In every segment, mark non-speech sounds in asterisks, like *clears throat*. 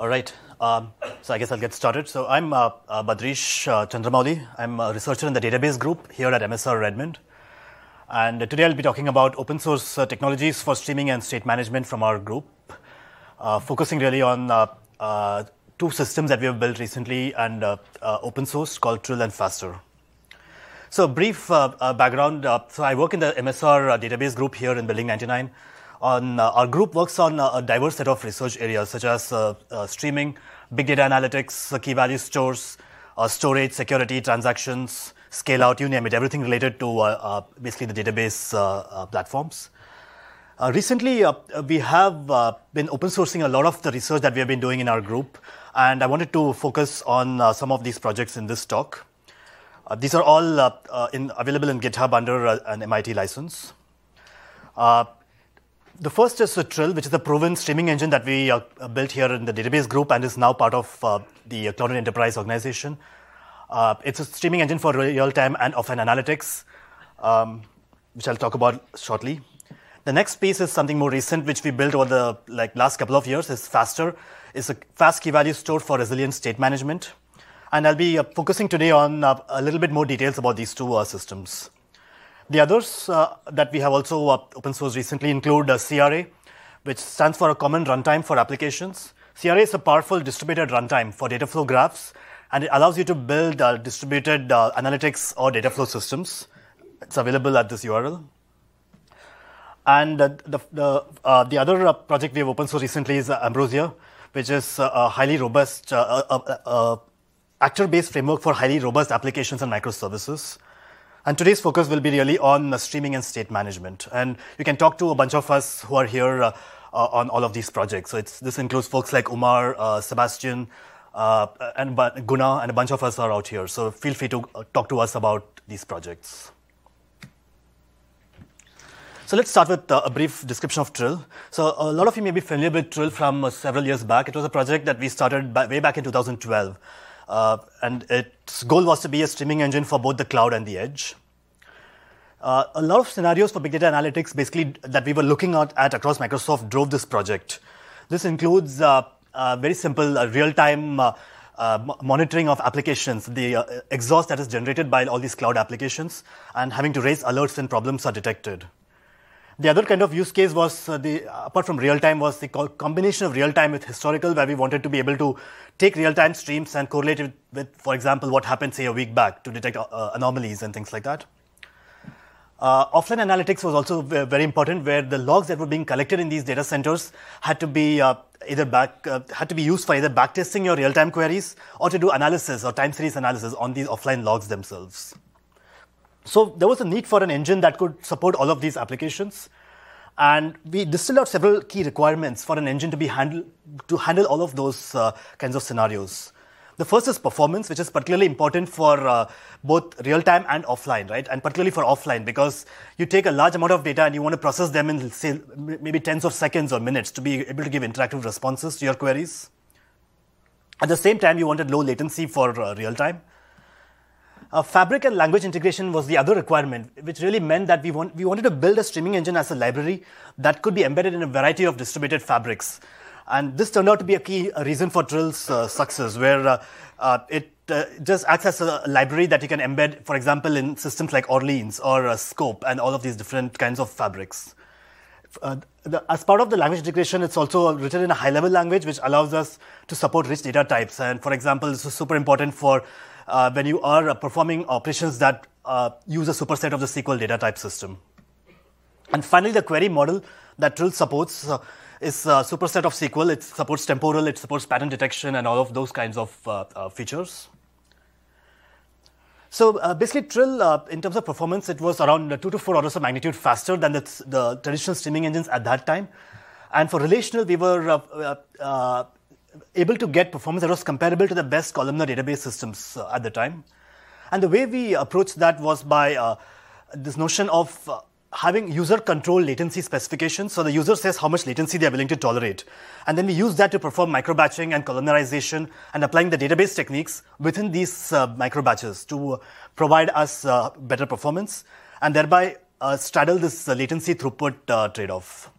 All right. Um, so I guess I'll get started. So I'm uh, uh, Badrish uh, Chandramouli. I'm a researcher in the database group here at MSR Redmond. And today I'll be talking about open source uh, technologies for streaming and state management from our group, uh, focusing really on uh, two systems that we have built recently and open source called Trill and Faster. So brief background. so I work in the MSR database group here in Building 99 on uh, our group works on uh, a diverse set of research areas such as uh, uh streaming, big data analytics, uh, key value stores, uh, storage, security, transactions, scale out, you name it, everything related to basically the database platforms. Uh, recently, uh, we have uh, been open sourcing a lot of the research that we have been doing in our group, and I wanted to focus on some of these projects in this talk. these are all in, available in GitHub under an MIT license. The first is Trill, which is a proven streaming engine that we uh, built here in the database group and is now part of uh, the Cloud Enterprise organization. Uh, it's a streaming engine for real-time and offline analytics, um, which I'll talk about shortly. The next piece is something more recent, which we built over the like last couple of years. is Faster. It's a fast key value store for resilient state management, and I'll be uh, focusing today on uh, a little bit more details about these two uh, systems. The others uh, that we have also uh, open source recently include uh, CRA, which stands for a common runtime for applications. CRA is a powerful distributed runtime for data flow graphs, and it allows you to build uh, distributed uh, analytics or data flow systems. It's available at this URL. And uh, the, the, the other project we have open source recently is Ambrosia, which is a highly robust actor-based framework for highly robust applications and microservices. And today's focus will be really on streaming and state management. And you can talk to a bunch of us who are here uh, uh, on all of these projects. So this includes folks like Umar, uh, Sebastian, uh, and Guna, and a bunch of us are out here. So feel free to uh, talk to us about these projects. So let's start with uh, a brief description of Trill. So a lot of you may be familiar with Trill from several years back. It was a project that we started way back in 2012. Uh, and its goal was to be a streaming engine for both the cloud and the edge. Uh, a lot of scenarios for big data analytics, basically, that we were looking at, at across Microsoft drove this project. This includes uh, uh very simple uh, real-time uh, monitoring of applications, the exhaust that is generated by all these cloud applications, and having to raise alerts when problems are detected. The other kind of use case was uh, the apart from real time was the combination of real time with historical, where we wanted to be able to take real time streams and correlate it with, for example, what happened say a week back to detect uh, anomalies and things like that. Uh, offline analytics was also very important, where the logs that were being collected in these data centers had to be uh, either back uh, had to be used for either backtesting your real-time queries or to do analysis or time series analysis on these offline logs themselves. So there was a need for an engine that could support all of these applications. And we distilled out several key requirements for an engine to be handle, to handle all of those uh, kinds of scenarios. The first is performance, which is particularly important for uh, both real time and offline, right? And particularly for offline, because you take a large amount of data and you want to process them in, say, maybe tens of seconds or minutes to be able to give interactive responses to your queries. At the same time, you wanted low latency for uh, real time. Uh, fabric and language integration was the other requirement, which really meant that we, want, we wanted to build a streaming engine as a library that could be embedded in a variety of distributed fabrics. And this turned out to be a key reason for Trill's uh, success, where uh, uh it uh, just acts as a library that you can embed, for example, in systems like Orleans or uh, Scope and all of these different kinds of fabrics. The, as part of the language integration, it's also written in a high-level language, which allows us to support rich data types. And for example, this is super important for when you are performing operations that use a superset of the SQL data type system. And finally, the query model that Trill supports uh, is a superset of SQL. It supports temporal, it supports pattern detection, and all of those kinds of uh, uh, features. So uh, basically, Trill, uh, in terms of performance, it was around two to four orders of magnitude faster than the, the traditional streaming engines at that time. And for relational, we were able to get performance that was comparable to the best columnar database systems uh, at the time. And the way we approached that was by uh, this notion of uh, having user control latency specifications. So the user says how much latency they're willing to tolerate. And then we use that to perform microbatching and columnarization and applying the database techniques within these uh, microbatches to provide us uh, better performance and thereby uh, straddle this latency throughput trade off.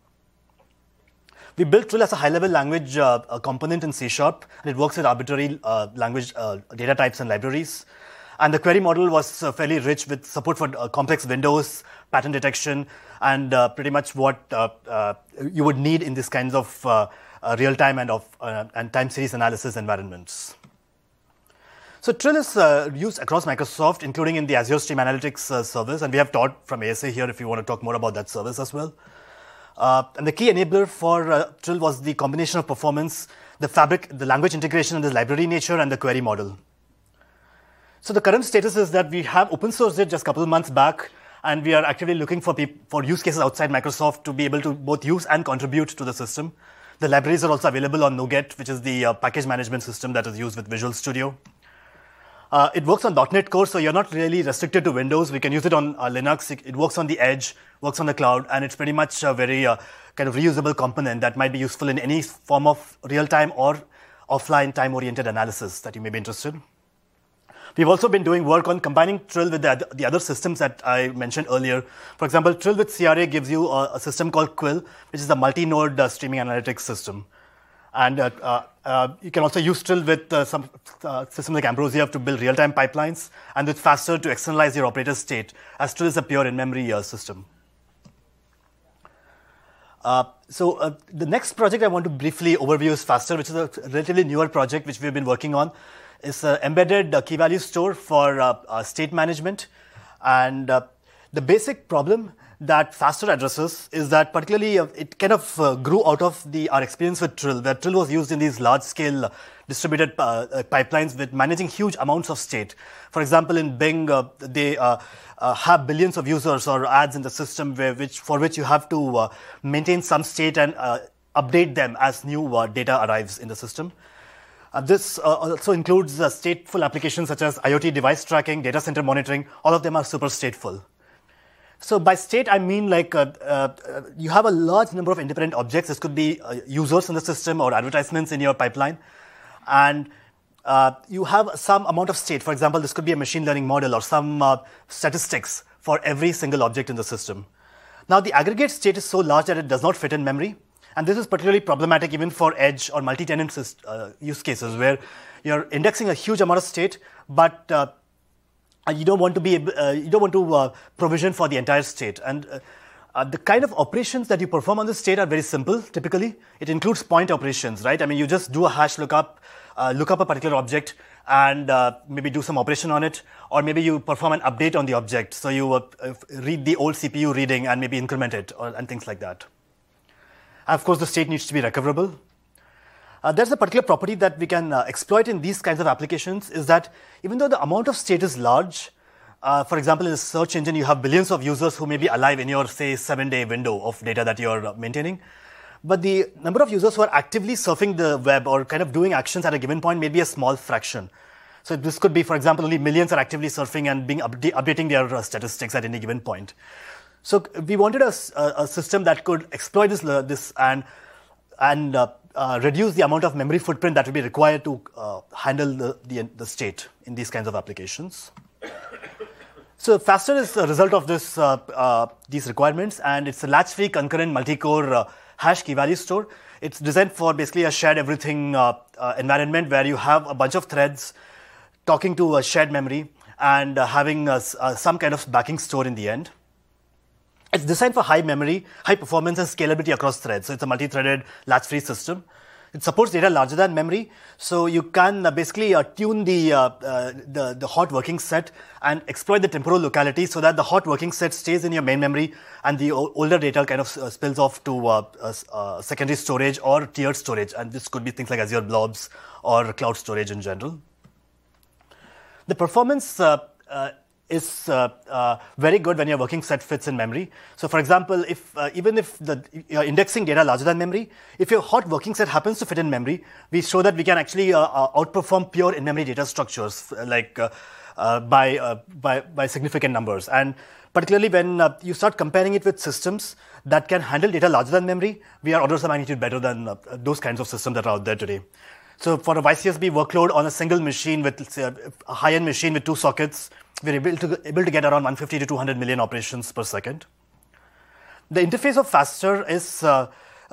we built Trill as a high-level language uh, component in C Sharp, and it works with arbitrary uh, language uh, data types and libraries. And the query model was uh, fairly rich with support for uh, complex windows, pattern detection, and pretty much what you would need in these kinds of real-time and of and time series analysis environments. So Trill is uh, used across Microsoft, including in the Azure Stream Analytics uh, service, and we have taught from ASA here if you want to talk more about that service as well. Uh, and the key enabler for uh, Trill was the combination of performance, the fabric, the language integration, and the library nature, and the query model. So the current status is that we have open sourced it just a couple of months back, and we are actively looking for, for use cases outside Microsoft to be able to both use and contribute to the system. The libraries are also available on NuGet, which is the uh, package management system that is used with Visual Studio. Uh, it works on .NET Core, so you're not really restricted to Windows. We can use it on uh, Linux. It, it, works on the edge, works on the cloud, and it's pretty much a very uh, kind of reusable component that might be useful in any form of real-time or offline time-oriented analysis that you may be interested. We've also been doing work on combining Trill with the, the other systems that I mentioned earlier. For example, Trill with CRA gives you a, a system called Quill, which is a multi-node uh, streaming analytics system. And uh, uh, uh, you can also use Trill with uh, some uh, systems like Ambrosia to build real-time pipelines, and with Faster to externalize your operator state, as Trill is a pure in-memory uh, system. so the next project I want to briefly overview is Faster, which is a relatively newer project which we've been working on. It's an embedded key value store for state management, and the basic problem that Faster addresses is that particularly uh, it kind of uh, grew out of the our experience with Trill, where Trill was used in these large-scale uh, distributed uh, uh, pipelines with managing huge amounts of state. For example, in Bing, uh, they have billions of users or ads in the system where, which, for which you have to maintain some state and update them as new data arrives in the system. This also includes stateful applications such as IoT device tracking, data center monitoring. All of them are super stateful. So by state, I mean like uh, uh, you have a large number of independent objects. This could be uh, users in the system or advertisements in your pipeline. And uh, you have some amount of state. For example, this could be a machine learning model or some uh, statistics for every single object in the system. Now, the aggregate state is so large that it does not fit in memory. And this is particularly problematic even for edge or multi-tenant uh, use cases where you're indexing a huge amount of state, but uh, you don't want to be uh, you don't want to uh, provision for the entire state. And uh, uh, the kind of operations that you perform on the state are very simple typically. It includes point operations right? I mean you just do a hash lookup uh, look up a particular object and maybe do some operation on it or maybe you perform an update on the object. So you read the old cpu reading and maybe increment it or, and things like that of course the state needs to be recoverable uh, there's a particular property that we can uh, exploit in these kinds of applications is that even though the amount of state is large, uh, for example, in a search engine, you have billions of users who may be alive in your, say, seven day window of data that you're uh, maintaining. But the number of users who are actively surfing the web or kind of doing actions at a given point may be a small fraction. So this could be, for example, only millions are actively surfing and being updating their uh, statistics at any given point. So we wanted a, a system that could exploit this, uh, this and, and uh, reduce the amount of memory footprint that would be required to uh, handle the, the, the, state in these kinds of applications. So faster is a result of this, uh, uh these requirements, and it's a latch-free concurrent multi-core uh, hash key value store. It's designed for basically a shared everything uh, environment where you have a bunch of threads talking to a shared memory and having some kind of backing store in the end. It's designed for high memory, high performance, and scalability across threads. So it's a multi-threaded latch-free system. It supports data larger than memory, so you can uh, basically uh, tune the, uh, uh the, the hot working set and exploit the temporal locality so that the hot working set stays in your main memory and the older data kind of uh, spills off to uh, secondary storage or tiered storage. And this could be things like Azure Blobs or cloud storage in general. The performance uh, uh, very good when your working set fits in memory. So, for example, if uh, even if the, you're indexing data larger than memory, if your hot working set happens to fit in memory, we show that we can actually uh, uh, outperform pure in-memory data structures uh, like by, by, by significant numbers. And particularly when you start comparing it with systems that can handle data larger than memory, we are orders of magnitude better than those kinds of systems that are out there today. So for a YCSB workload on a single machine with say, a high-end machine with two sockets, we're able to, able to get around 150 to 200 million operations per second. The interface of Faster is uh,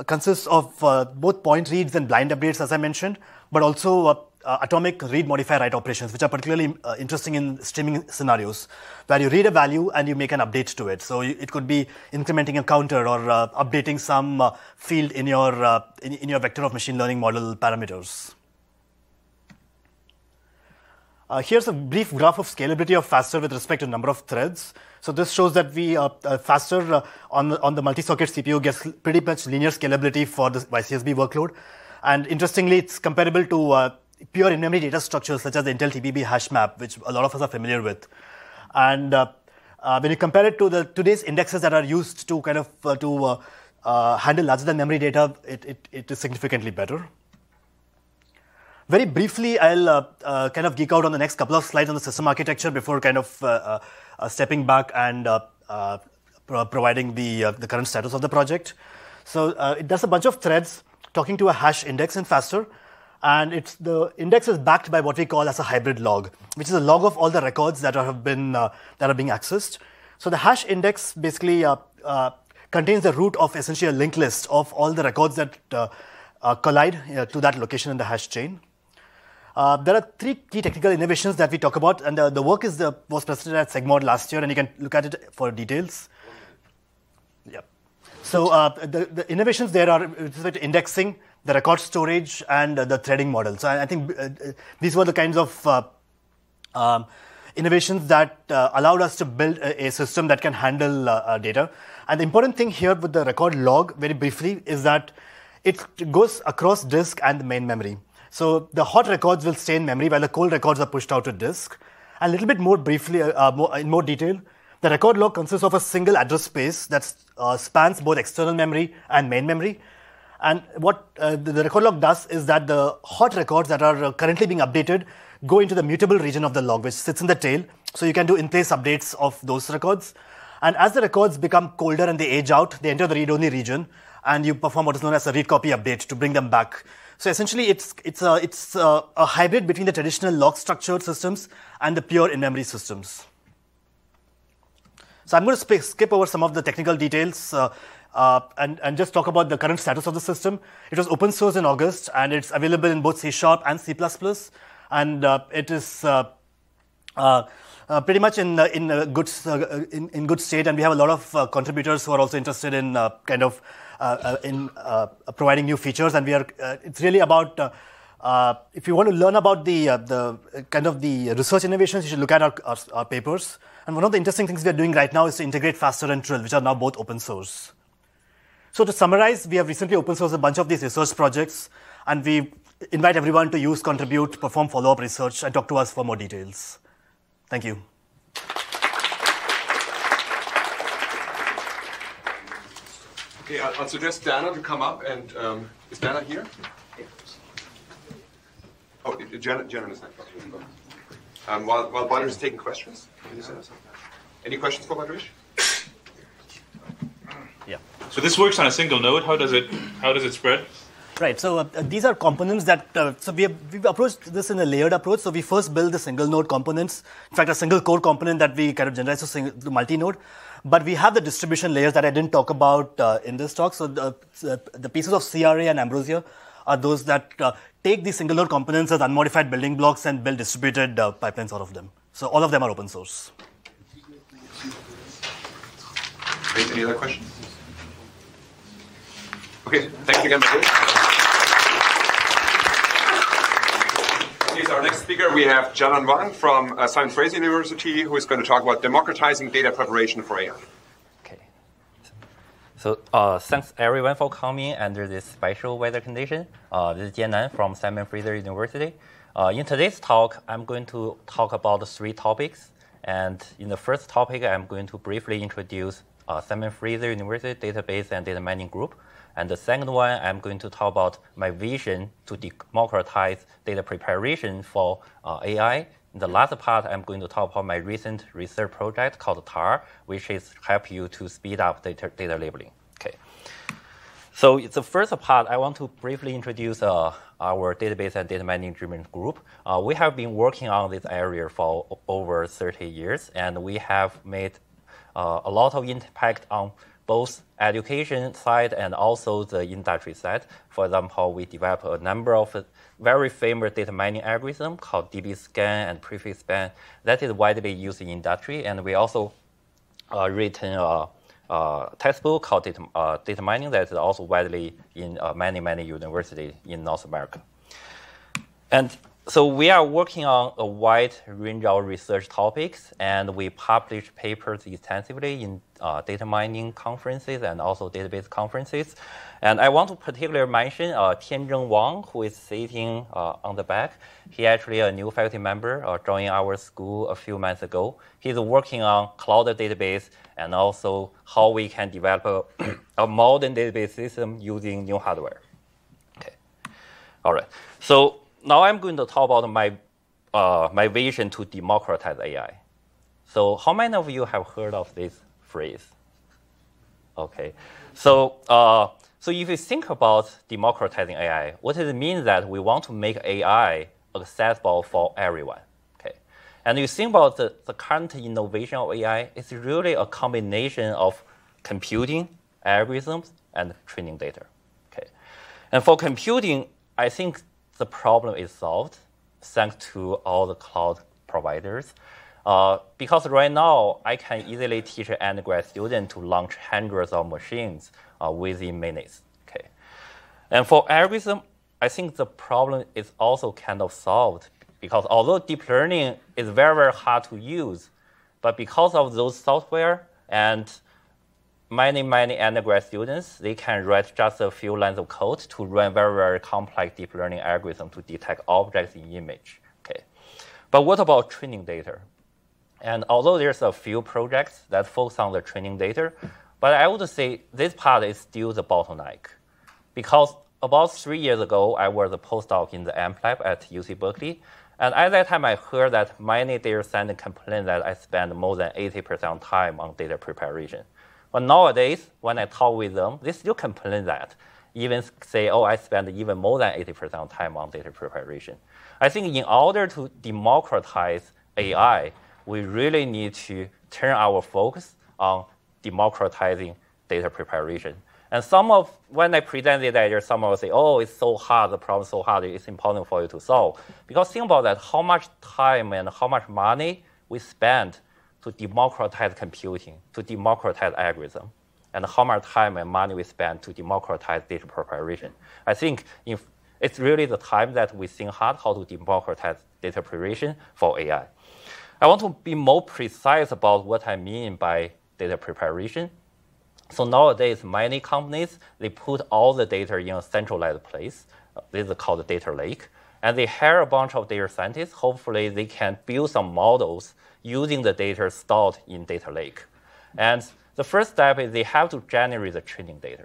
consists of both point reads and blind updates, as I mentioned, but also uh, atomic read modify write operations, which are particularly uh, interesting in streaming scenarios, where you read a value and you make an update to it. So it could be incrementing a counter or uh, updating some uh, field in your uh, in, in, your vector of machine learning model parameters. Uh, here's a brief graph of scalability of faster with respect to number of threads. So this shows that we Faster on the, on the multi-socket CPU gets pretty much linear scalability for the YCSB workload. And interestingly, it's comparable to pure in-memory data structures such as the Intel TBB hash map, which a lot of us are familiar with. And uh, uh, when you compare it to the today's indexes that are used to kind of uh, to uh, uh, handle larger than memory data, it, it, it is significantly better. Very briefly, I'll uh, kind of geek out on the next couple of slides on the system architecture before kind of stepping back and pro providing the, the current status of the project. So it does a bunch of threads talking to a hash index in Faster, and it's the index is backed by what we call as a hybrid log, which is a log of all the records that are, have been uh, that are being accessed. So the hash index basically uh, uh, contains the root of essentially a linked list of all the records that uh, uh, collide uh, to that location in the hash chain. There are three key technical innovations that we talk about, and the work is the, was presented at SIGMOD last year, and you can look at it for details. Yeah. So the, the innovations there are with respect to indexing, the record storage and uh, the threading model. So I, I think uh, uh, these were the kinds of uh, um, innovations that uh, allowed us to build a, a system that can handle data. And the important thing here with the record log, very briefly, is that it goes across disk and the main memory. So the hot records will stay in memory while the cold records are pushed out to disk. And a little bit more briefly, more, in more detail, the record log consists of a single address space that spans both external memory and main memory. And what uh, the, record log does is that the hot records that are uh, currently being updated go into the mutable region of the log, which sits in the tail. So you can do in-place updates of those records. And as the records become colder and they age out, they enter the read-only region, and you perform what is known as a read copy update to bring them back. So essentially, it's it's a it's a, a hybrid between the traditional log structured systems and the pure in-memory systems. So I'm going to skip over some of the technical details. Uh, uh, and, and just talk about the current status of the system. It was open source in August, and it's available in both C Sharp and C++. And uh, it is uh, uh, uh pretty much in, in, good, in, in, good state, and we have a lot of contributors who are also interested in kind of Uh, uh, in uh, providing new features. And we are, it's really about uh, if you want to learn about the, uh, the kind of the research innovations, you should look at our, our, our, papers. And one of the interesting things we are doing right now is to integrate Faster and Trill, which are now both open source. So to summarize, we have recently open sourced a bunch of these research projects, and we invite everyone to use, contribute, perform follow-up research, and talk to us for more details. Thank you. Okay, I'll, I'll suggest Dana to come up, and um, is Dana here? Oh, Janet, Janet is not. Um, while while Badr is taking questions, any questions for Badrish? Yeah. So this works on a single node. How does it how does it spread? Right. So uh, these are components that uh, so we have, we've approached this in a layered approach. So we first build the single node components. In fact, a single core component that we kind of generalize to, to multi-node. But we have the distribution layers that I didn't talk about uh, in this talk. So the, the pieces of CRA and Ambrosia are those that uh, take these single node components as unmodified building blocks and build distributed uh, pipelines out of them. So all of them are open source. Any other questions? Okay, thank you again. Here's our next speaker. We have Jiannan Wang from uh, Simon Fraser University, who is going to talk about democratizing data preparation for AI. Okay. So uh, thanks everyone for coming under this special weather condition. Uh, this is Jiannan from Simon Fraser University. Uh, in today's talk, I'm going to talk about three topics. And in the first topic, I'm going to briefly introduce uh, Simon Fraser University Database and Data Mining Group. And the second one, I'm going to talk about my vision to democratize data preparation for uh, AI. In the last part, I'm going to talk about my recent research project called TARS, which is help you to speed up data, data labeling. Okay. So the first part, I want to briefly introduce uh, our database and data management group. Uh, we have been working on this area for over 30 years, and we have made uh, a lot of impact on both education side and also the industry side. For example, we develop a number of very famous data mining algorithm called dbScan and PrefixSpan that is widely used in industry. And we also uh, written a, a, textbook called data, uh, data mining that is also widely in uh, many, many universities in North America. And so we are working on a wide range of research topics, and we publish papers extensively in uh, data mining conferences and also database conferences. And I want to particularly mention uh, Tianzheng Wang, who is sitting uh, on the back. He actually a new faculty member uh, joining our school a few months ago. He's working on cloud database and also how we can develop a, *clears throat* a modern database system using new hardware. Okay, all right. So now I'm going to talk about my, uh, my vision to democratize AI. So how many of you have heard of this phrase? Okay, so, uh, so if you think about democratizing AI, what does it mean that we want to make AI accessible for everyone? Okay, and you think about the, the current innovation of AI, it's really a combination of computing, algorithms, and training data. Okay, and for computing, I think the problem is solved thanks to all the cloud providers. Uh, because right now, I can easily teach an undergrad student to launch hundreds of machines uh, within minutes. Okay, and for algorithm, I think the problem is also kind of solved because although deep learning is very very hard to use, but because of those software and many, many undergrad students, they can write just a few lines of code to run very, very complex deep learning algorithm to detect objects in image. Okay. But what about training data? And although there's a few projects that focus on the training data, but I would say this part is still the bottleneck. Because about three years ago, I was a postdoc in the AMP lab at UC Berkeley. And at that time, I heard that many data scientists complain that I spend more than 80% time on data preparation. But nowadays, when I talk with them, they still complain that. Even say, oh, I spend even more than 80% of time on data preparation. I think in order to democratize AI, we really need to turn our focus on democratizing data preparation. And some of, when I present the idea, some will say, oh, it's so hard, the problem is so hard, it's important for you to solve. Because think about that, how much time and how much money we spend to democratize computing, to democratize algorithm, and how much time and money we spend to democratize data preparation. I think if it's really the time that we think hard how to democratize data preparation for AI. I want to be more precise about what I mean by data preparation. So nowadays, many companies, they put all the data in a centralized place. This is called the data lake. And they hire a bunch of data scientists. Hopefully, they can build some models using the data stored in data lake. And the first step is they have to generate the training data.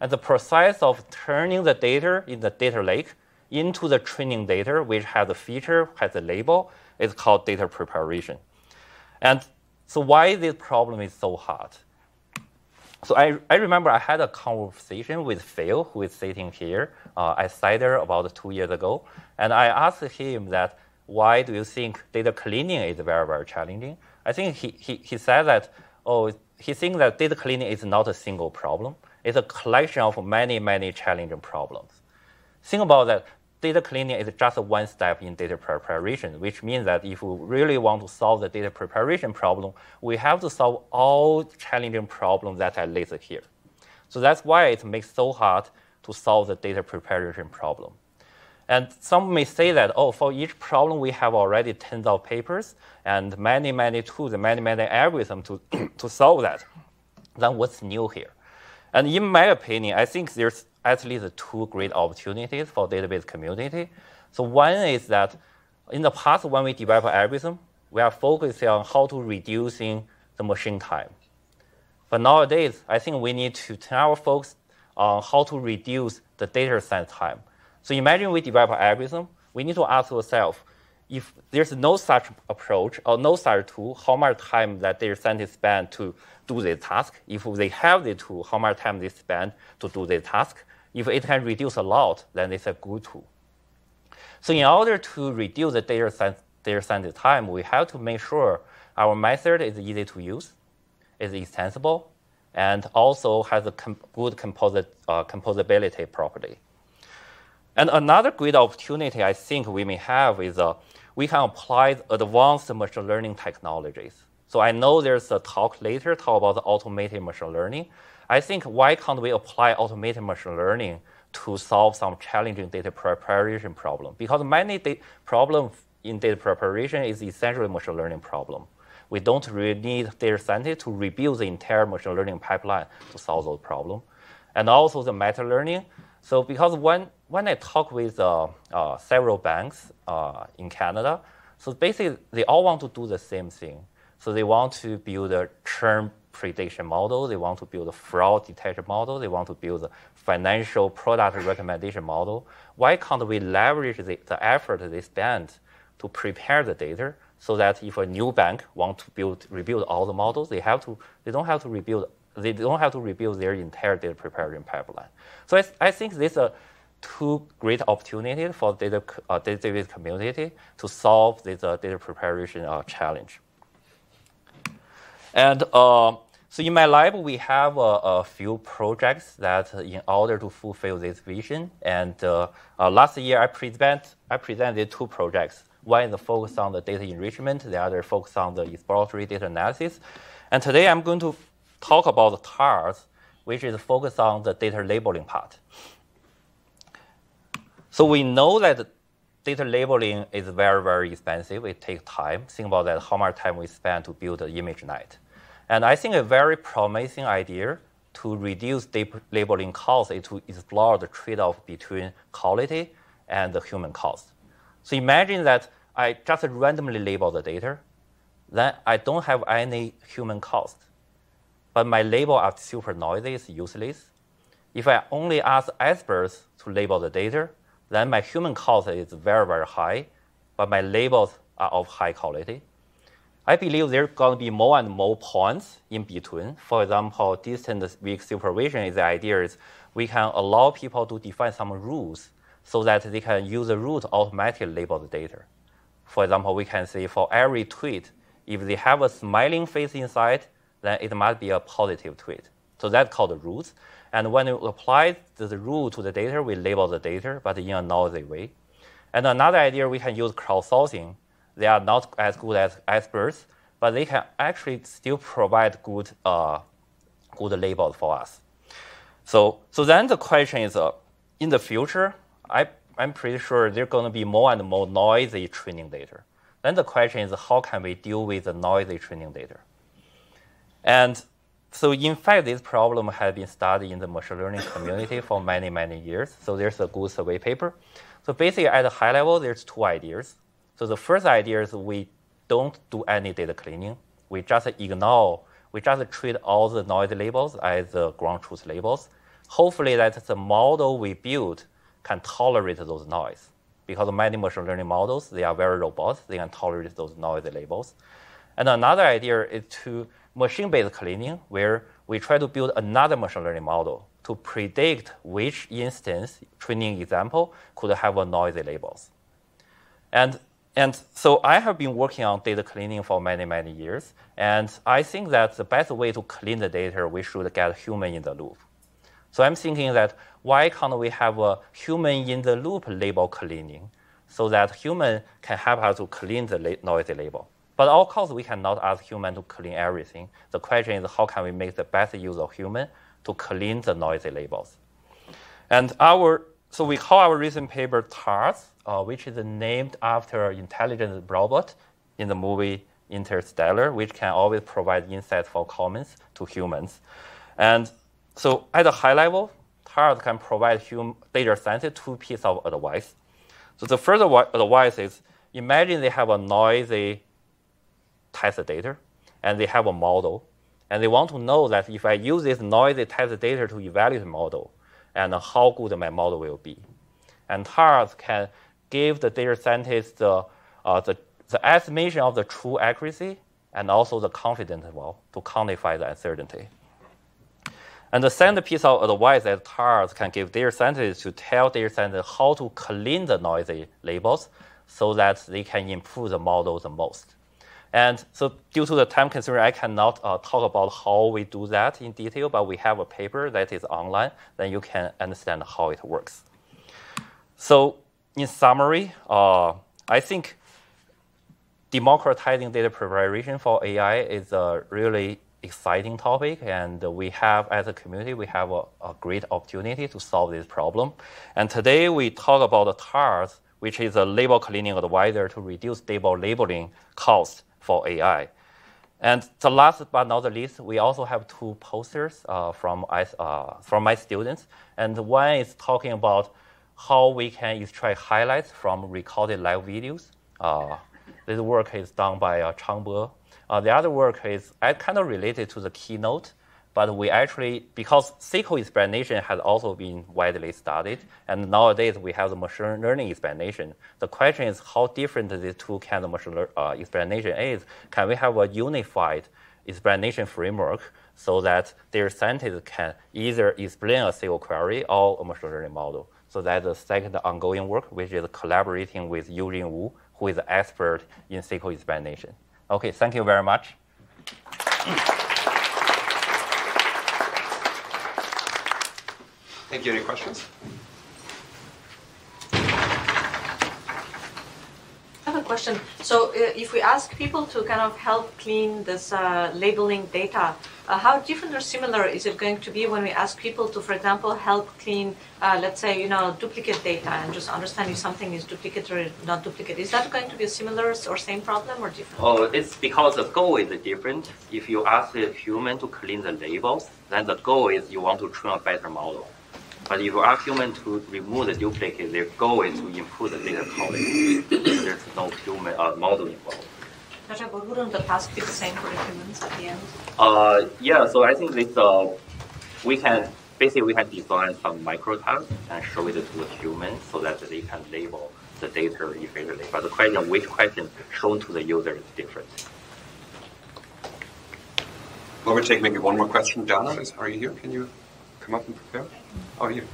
And the process of turning the data in the data lake into the training data, which has a feature, has a label, is called data preparation. And so why this problem is so hard? So I, I remember I had a conversation with Phil, who is sitting here uh, at CIDR about two years ago. And I asked him that why do you think data cleaning is very, very challenging? I think he, he, he said that, oh, he thinks that data cleaning is not a single problem. It's a collection of many, many challenging problems. Think about that. Data cleaning is just one step in data preparation, which means that if we really want to solve the data preparation problem, we have to solve all challenging problems that are listed here. So that's why it makes so hard to solve the data preparation problem. And some may say that, oh, for each problem, we have already tens of papers and many, many tools, many, many algorithms to, *clears throat* to solve that. Then what's new here? And in my opinion, I think there's at least two great opportunities for database community. So one is that in the past, when we develop algorithm, we are focusing on how to reducing the machine time. But nowadays, I think we need to turn our focus on how to reduce the data science time. So imagine we develop an algorithm. We need to ask ourselves, if there's no such approach or no such tool, how much time that data scientists spend to do this task? If they have the tool, how much time they spend to do this task? If it can reduce a lot, then it's a good tool. So in order to reduce the data science, data science time, we have to make sure our method is easy to use, is extensible, and also has a com- good composite, uh, composability property. And another great opportunity I think we may have is uh, we can apply advanced machine learning technologies. So I know there's a talk later talk about automated machine learning. I think why can't we apply automated machine learning to solve some challenging data preparation problem? Because many problems in data preparation is essentially machine learning problem. We don't really need data scientists to rebuild the entire machine learning pipeline to solve those problems. And also the meta learning. So because when, when I talk with uh, uh, several banks uh, in Canada, so basically they all want to do the same thing. So they want to build a churn prediction model, they want to build a fraud detection model, they want to build a financial product recommendation model. Why can't we leverage the, the effort they spend to prepare the data so that if a new bank want to build rebuild all the models, they have to they don't have to rebuild they don't have to rebuild their entire data preparation pipeline. So I, I think this is a two great opportunities for the data uh, database community to solve this uh, data preparation uh, challenge. And uh, so in my lab, we have a, a, few projects that in order to fulfill this vision. And uh, uh, last year, I, present, I presented two projects. One is focused on the data enrichment, the other focused on the exploratory data analysis. And today, I'm going to talk about the TARS, which is focused on the data labeling part. So we know that data labeling is very, very expensive. It takes time. Think about that, how much time we spend to build the ImageNet. And I think a very promising idea to reduce labeling costs is to explore the trade-off between quality and the human cost. So imagine that I just randomly label the data, then I don't have any human cost. But my label are super noisy, it's useless. If I only ask experts to label the data, then my human cost is very, very high, but my labels are of high quality. I believe there's going to be more and more points in between. For example, distant weak supervision is the idea is we can allow people to define some rules so that they can use the rule to automatically label the data. For example, we can say for every tweet, if they have a smiling face inside, then it must be a positive tweet. So that's called the rules. And when you apply the rule to the data, we label the data, but in a noisy way. And another idea, we can use crowdsourcing they are not as good as experts, but they can actually still provide good, uh, good labels for us. So, so then the question is, uh, in the future, I, I'm pretty sure there's going to be more and more noisy training data. Then the question is, how can we deal with the noisy training data? And so, in fact, this problem has been studied in the machine learning community for many, many years. So, there's a good survey paper. So, basically, at a high level, there's two ideas. So the first idea is we don't do any data cleaning. We just ignore, we just treat all the noise labels as the ground truth labels. Hopefully that the model we build can tolerate those noise. Because many machine learning models, they are very robust, they can tolerate those noise labels. And another idea is to machine-based cleaning, where we try to build another machine learning model to predict which instance training example could have a noisy labels. And and so I have been working on data cleaning for many, many years. And I think that the best way to clean the data, we should get human in the loop. So I'm thinking that why can't we have a human in the loop label cleaning so that human can help us to clean the noisy label. But of course, we cannot ask human to clean everything. The question is how can we make the best use of human to clean the noisy labels? And our, so we call our recent paper TARS, uh, which is named after intelligent robot in the movie Interstellar, which can always provide insights for comments to humans. And so at a high level, TARS can provide hum- data scientists two pieces of advice. So the first advice is imagine they have a noisy test data and they have a model and they want to know that if I use this noisy test data to evaluate the model and how good my model will be. And TARS can give the data scientist the, uh, the, the estimation of the true accuracy and also the confidence interval to quantify the uncertainty. And the second piece of advice that TARS can give data scientists to tell data scientists how to clean the noisy labels so that they can improve the model the most. And so due to the time constraint, I cannot uh, talk about how we do that in detail, but we have a paper that is online, then you can understand how it works. So in summary, uh, I think democratizing data preparation for AI is a really exciting topic, and we have, as a community, we have a, a great opportunity to solve this problem. And today we talk about the TARS, which is a label cleaning advisor to reduce label labeling costs for AI. And the last but not the least, we also have two posters uh, from, uh, from my students. And one is talking about how we can extract highlights from recorded live videos. Uh, this work is done by uh, Changbo. Uh, the other work is kind of related to the keynote, but we actually, because SQL explanation has also been widely studied, and nowadays we have the machine learning explanation. The question is how different these two kinds of machine uh, explanation is. Can we have a unified explanation framework so that their scientists can either explain a SQL query or a machine learning model? So that's the second ongoing work, which is collaborating with Eugene Wu, who is an expert in SQL explanation. Okay, thank you very much. *clears throat* Thank you. Any questions? I have a question. So, uh, if we ask people to kind of help clean this uh, labeling data, uh, how different or similar is it going to be when we ask people to, for example, help clean, uh, let's say, you know, duplicate data and just understand if something is duplicate or not duplicate? Is that going to be a similar or same problem or different? Oh, it's because the goal is different. If you ask a human to clean the labels, then the goal is you want to train a better model. But if you ask human to remove the duplicate, their goal is to improve the data quality. There's no human uh, model involved. But wouldn't the task be the same for the humans at the end? Uh, yeah, so I think this, uh, we can, basically we can design some micro tasks and show it to the human so that they can label the data efficiently. But the question, which question shown to the user is different. Well, we'll take maybe one more question. Dana, is, are you here? Can you come up and prepare? Oh, here.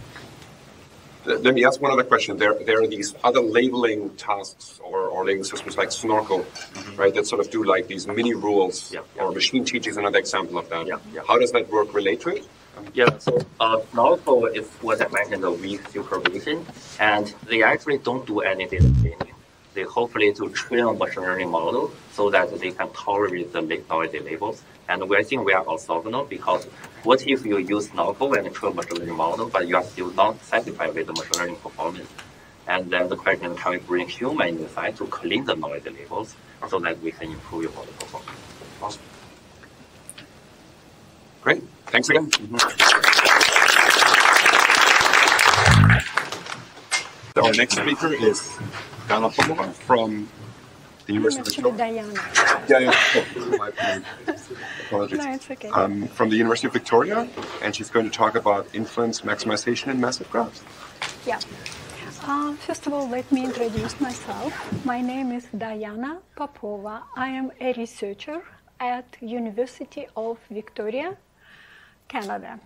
Let me ask one other question. There, there are these other labeling tasks or, or labeling systems like Snorkel, mm-hmm. right, that sort of do like these mini rules, yeah, yeah. or machine teaching is another example of that. Yeah, yeah. How does that work relate to it? Yeah, so uh, Snorkel is what I mentioned, the weak supervision, and they actually don't do any data cleaning. They hopefully to train a machine learning model so that they can tolerate the noisy labels. And we, think we are orthogonal because what if you use Snorkel and train machine learning model, but you are still not satisfied with the machine learning performance? And then the question is, can we bring human inside to clean the noisy labels so that we can improve your model performance? Awesome. Great. Thanks again. Mm-hmm. Our next speaker is Dana Popova from the University of Victoria. Diana. Yeah, yeah. Apologies. No, it's okay. Um, from the University of Victoria, and she's going to talk about influence maximization in massive graphs. Yeah. Uh, first of all, let me introduce myself. My name is Diana Popova. I am a researcher at University of Victoria, Canada.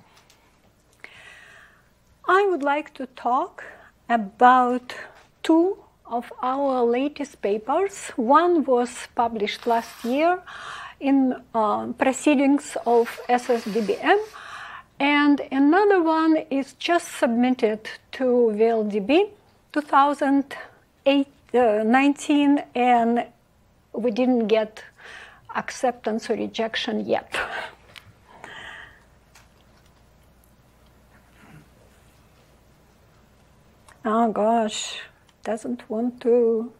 I would like to talk about two of our latest papers. One was published last year in uh, Proceedings of SSDBM, and another one is just submitted to VLDB 2019, uh, and we didn't get acceptance or rejection yet. *laughs* oh gosh doesn't want to.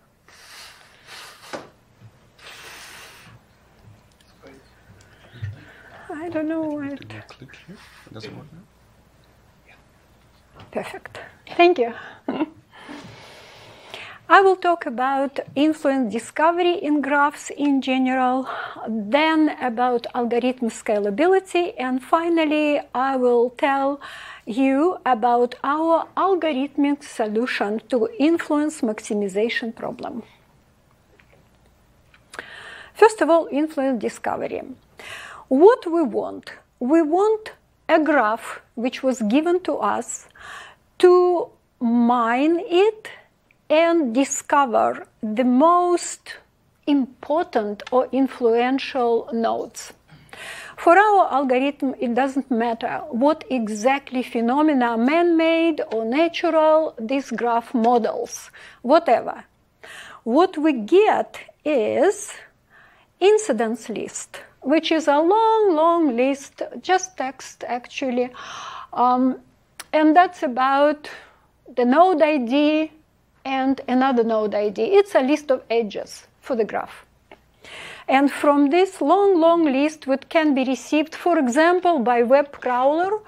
I don't know what. Click here. It doesn't work now. Perfect. Thank you. *laughs* I will talk about influence discovery in graphs in general, then about algorithm scalability, and finally, I will tell you about our algorithmic solution to influence maximization problem. First of all, influence discovery. What we want? We want a graph which was given to us to mine it and discover the most important or influential nodes. For our algorithm, it doesn't matter what exactly phenomena, man-made or natural, this graph models, whatever. What we get is incidence list, which is a long, long list, just text actually, um, and that's about the node ID and another node ID. It's a list of edges for the graph. And from this long, long list, what can be received, for example, by web crawler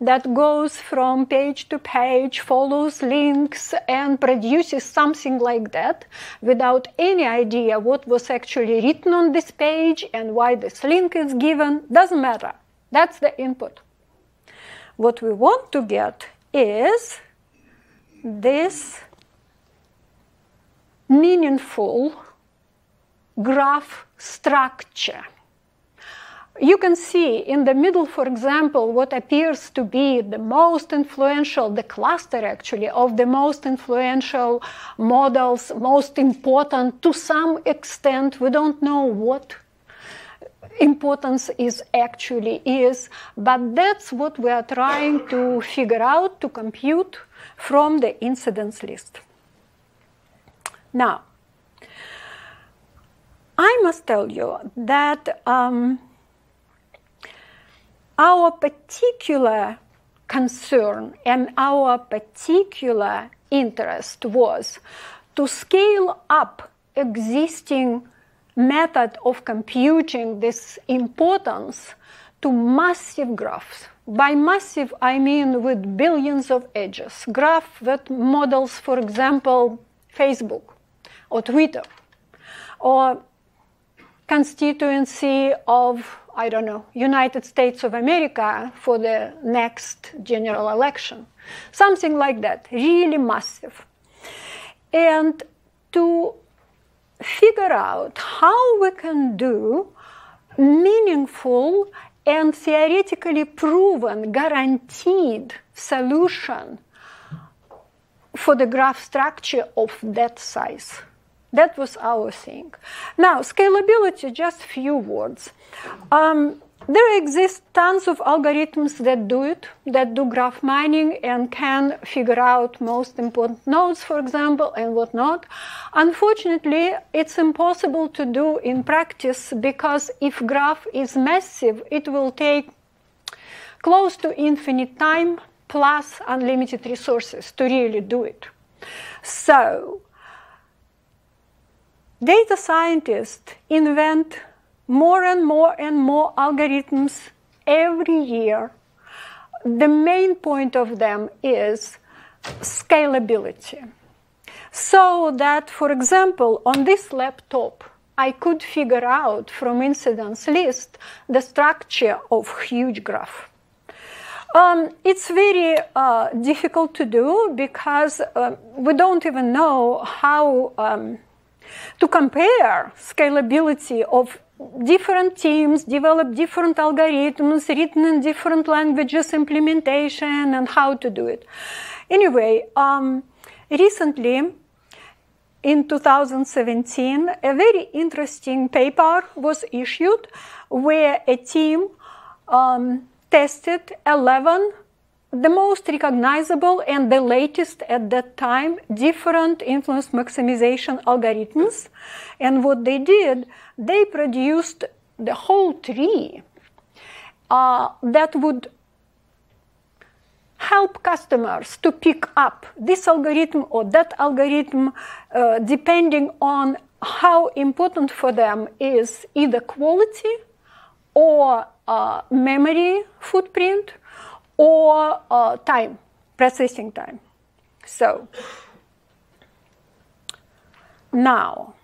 that goes from page to page, follows links, and produces something like that without any idea what was actually written on this page and why this link is given, doesn't matter. That's the input. What we want to get is this meaningful graph structure. You can see in the middle, for example, what appears to be the most influential, the cluster actually of the most influential models, most important to some extent. We don't know what importance is actually is, but that's what we are trying to figure out to compute from the incidence list. Now, I must tell you that um, our particular concern and our particular interest was to scale up existing method of computing this importance to massive graphs. By massive, I mean with billions of edges. Graph that models, for example, Facebook or Twitter or constituency of, I don't know, United States of America for the next general election. Something like that, really massive. And to figure out how we can do meaningful and theoretically proven, guaranteed solution for the graph structure of that size. That was our thing. Now, scalability, just few words. Um, there exist tons of algorithms that do it, that do graph mining and can figure out most important nodes, for example, and whatnot. Unfortunately, it's impossible to do in practice because if graph is massive, it will take close to infinite time plus unlimited resources to really do it. So, data scientists invent more and more and more algorithms every year. The main point of them is scalability. So that, for example, on this laptop, I could figure out from incidence list the structure of huge graph. Um, it's very uh, difficult to do because uh, we don't even know how um, to compare scalability of different teams develop different algorithms written in different languages, implementation, and how to do it. Anyway, um, recently, in 2017, a very interesting paper was issued where a team um, tested 11 the most recognizable and the latest at that time different influence maximization algorithms. And what they did, they produced the whole tree uh, that would help customers to pick up this algorithm or that algorithm uh, depending on how important for them is either quality or uh, memory footprint or uh, time, processing time. So now,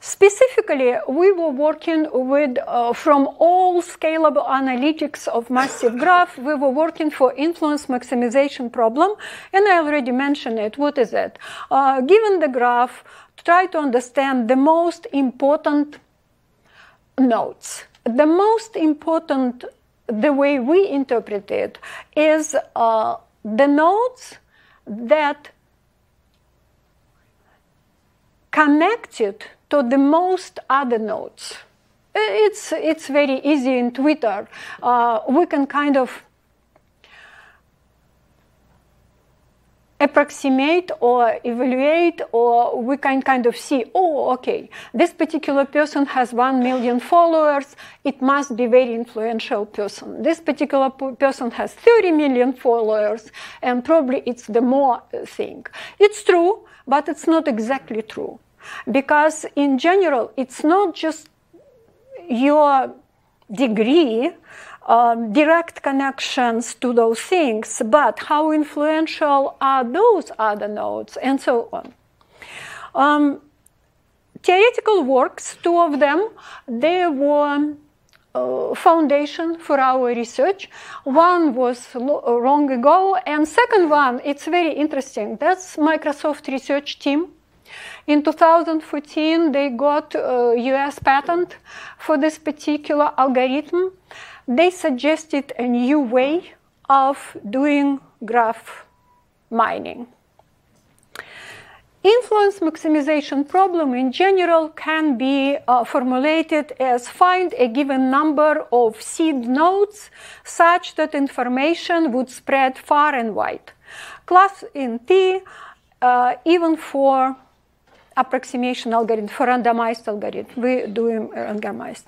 specifically, we were working with, uh, from all scalable analytics of massive graph, we were working for influence maximization problem, and I already mentioned it. What is it? Uh, given the graph, try to understand the most important nodes. The most important the way we interpret it is uh, the nodes that connected to the most other nodes. It's, it's very easy in Twitter. Uh, we can kind of approximate or evaluate or we can kind of see oh okay this particular person has 1 million followers it must be very influential person. This particular person has 30 million followers and probably it's the more thing. It's true but it's not exactly true because in general it's not just your degree um, direct connections to those things, but how influential are those other nodes, and so on. Um, theoretical works, two of them, they were uh, foundation for our research. One was lo- long ago, and second one, it's very interesting. That's Microsoft research team. In 2014, they got a US patent for this particular algorithm they suggested a new way of doing graph mining. Influence maximization problem in general can be uh, formulated as find a given number of seed nodes such that information would spread far and wide. Class in T, uh, even for approximation algorithm, for randomized algorithm. We do randomized.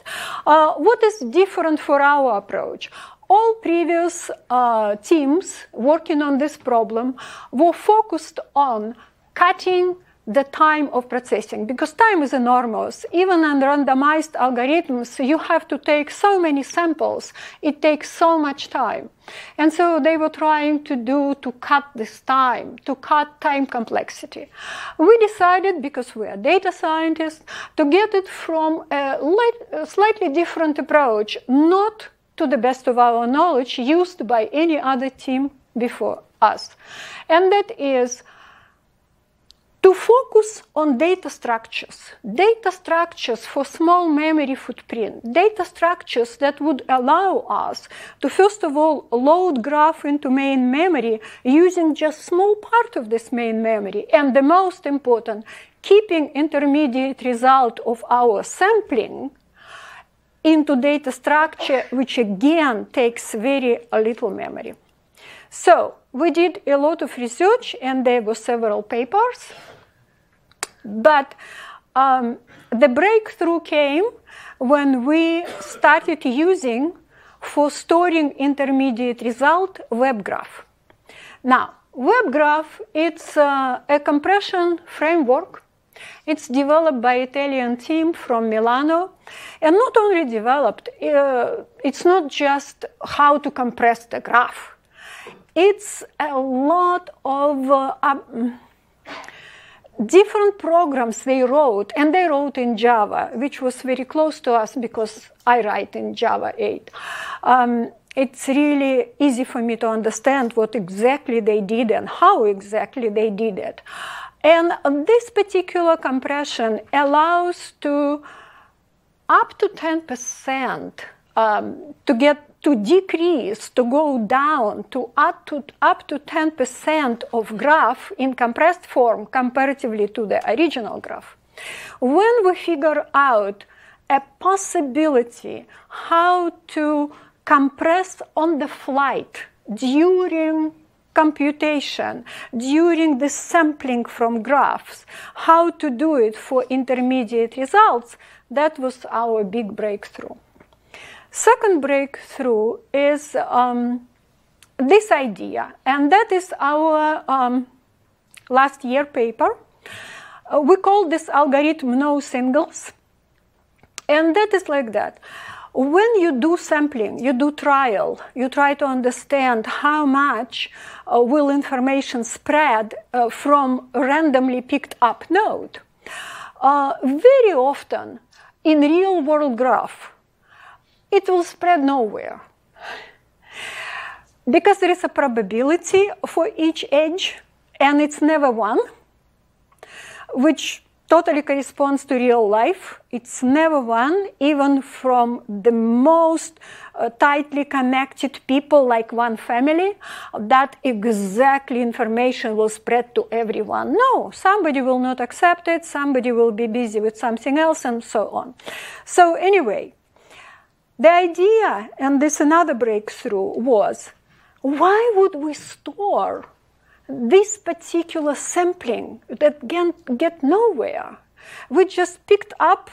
Uh, what is different for our approach? All previous uh, teams working on this problem were focused on cutting the time of processing because time is enormous. Even on randomized algorithms, you have to take so many samples. It takes so much time. And so they were trying to do to cut this time, to cut time complexity. We decided, because we are data scientists, to get it from a, a slightly different approach, not to the best of our knowledge, used by any other team before us. And that is to focus on data structures, data structures for small memory footprint, data structures that would allow us to first of all load graph into main memory using just small part of this main memory, and the most important, keeping intermediate result of our sampling into data structure, which again takes very little memory. So we did a lot of research, and there were several papers. But um, the breakthrough came when we started using for storing intermediate result WebGraph. Now, WebGraph it's uh, a compression framework. It's developed by Italian team from Milano, and not only developed. Uh, it's not just how to compress the graph. It's a lot of uh, different programs they wrote, and they wrote in Java, which was very close to us because I write in Java 8. Um, it's really easy for me to understand what exactly they did and how exactly they did it. And this particular compression allows to up to 10% um, to get to decrease, to go down to up to, up to 10% of graph in compressed form comparatively to the original graph. When we figure out a possibility how to compress on the flight during computation, during the sampling from graphs, how to do it for intermediate results, that was our big breakthrough. Second breakthrough is um, this idea, and that is our um, last year paper. Uh, we call this algorithm no singles, and that is like that. When you do sampling, you do trial, you try to understand how much uh, will information spread uh, from randomly picked up node. Uh, very often in real world graph, it will spread nowhere. Because there is a probability for each edge, and it's never one, which totally corresponds to real life. It's never one, even from the most uh, tightly connected people, like one family, that exactly information will spread to everyone. No, somebody will not accept it, somebody will be busy with something else, and so on. So, anyway, the idea, and this another breakthrough, was why would we store this particular sampling that can't get nowhere. We just picked up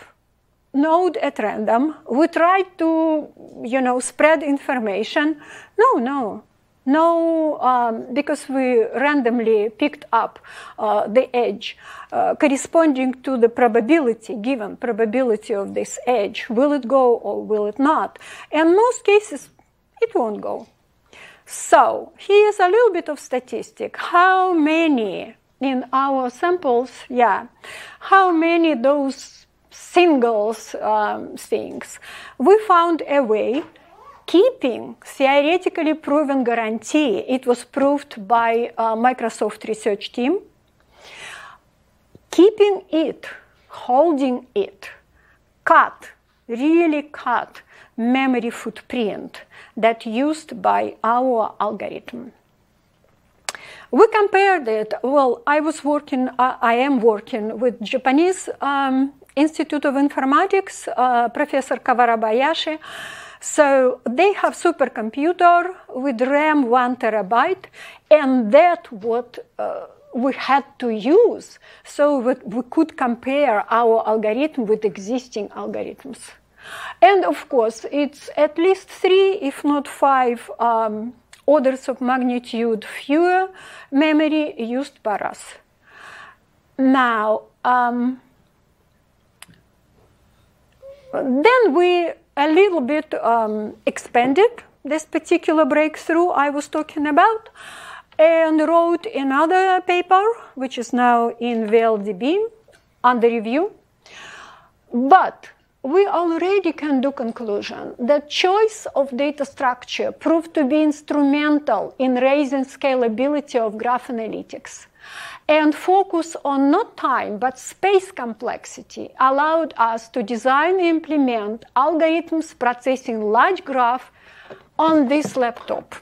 node at random. We tried to, you know, spread information. No, no, no, um, because we randomly picked up uh, the edge uh, corresponding to the probability, given probability of this edge. Will it go or will it not? In most cases, it won't go. So here's a little bit of statistic. How many in our samples, yeah, how many those singles um, things? We found a way keeping theoretically proven guarantee. It was proved by Microsoft research team. Keeping it, holding it, cut, really cut memory footprint that used by our algorithm. We compared it. Well, I was working. Uh, I am working with Japanese um, Institute of Informatics, uh, Professor Kawarabayashi. So they have supercomputer with RAM one terabyte, and that what uh, we had to use so that we could compare our algorithm with existing algorithms. And of course, it's at least three, if not five, um, orders of magnitude fewer memory used by us. Now, um, then we a little bit um, expanded this particular breakthrough I was talking about and wrote another paper, which is now in VLDB under review. But we already can do conclusion that choice of data structure proved to be instrumental in raising scalability of graph analytics and focus on not time but space complexity allowed us to design and implement algorithms processing large graph on this laptop.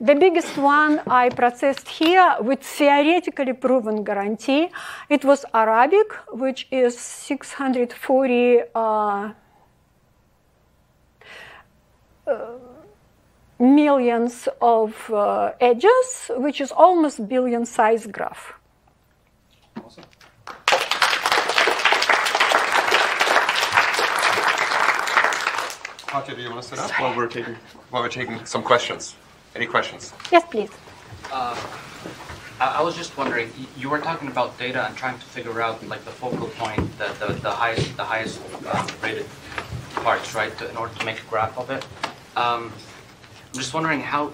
The biggest one I processed here with theoretically proven guarantee, it was Arabic, which is 640 uh, uh, millions of uh, edges, which is almost billion size graph. Awesome. Katya, do you want to sit up while we're taking while we're taking some questions? Any questions? Yes, please. Uh, I, was just wondering, you were talking about data and trying to figure out like the focal point, the, the, the highest the highest um, rated parts, right, to, in order to make a graph of it. Um, I'm just wondering how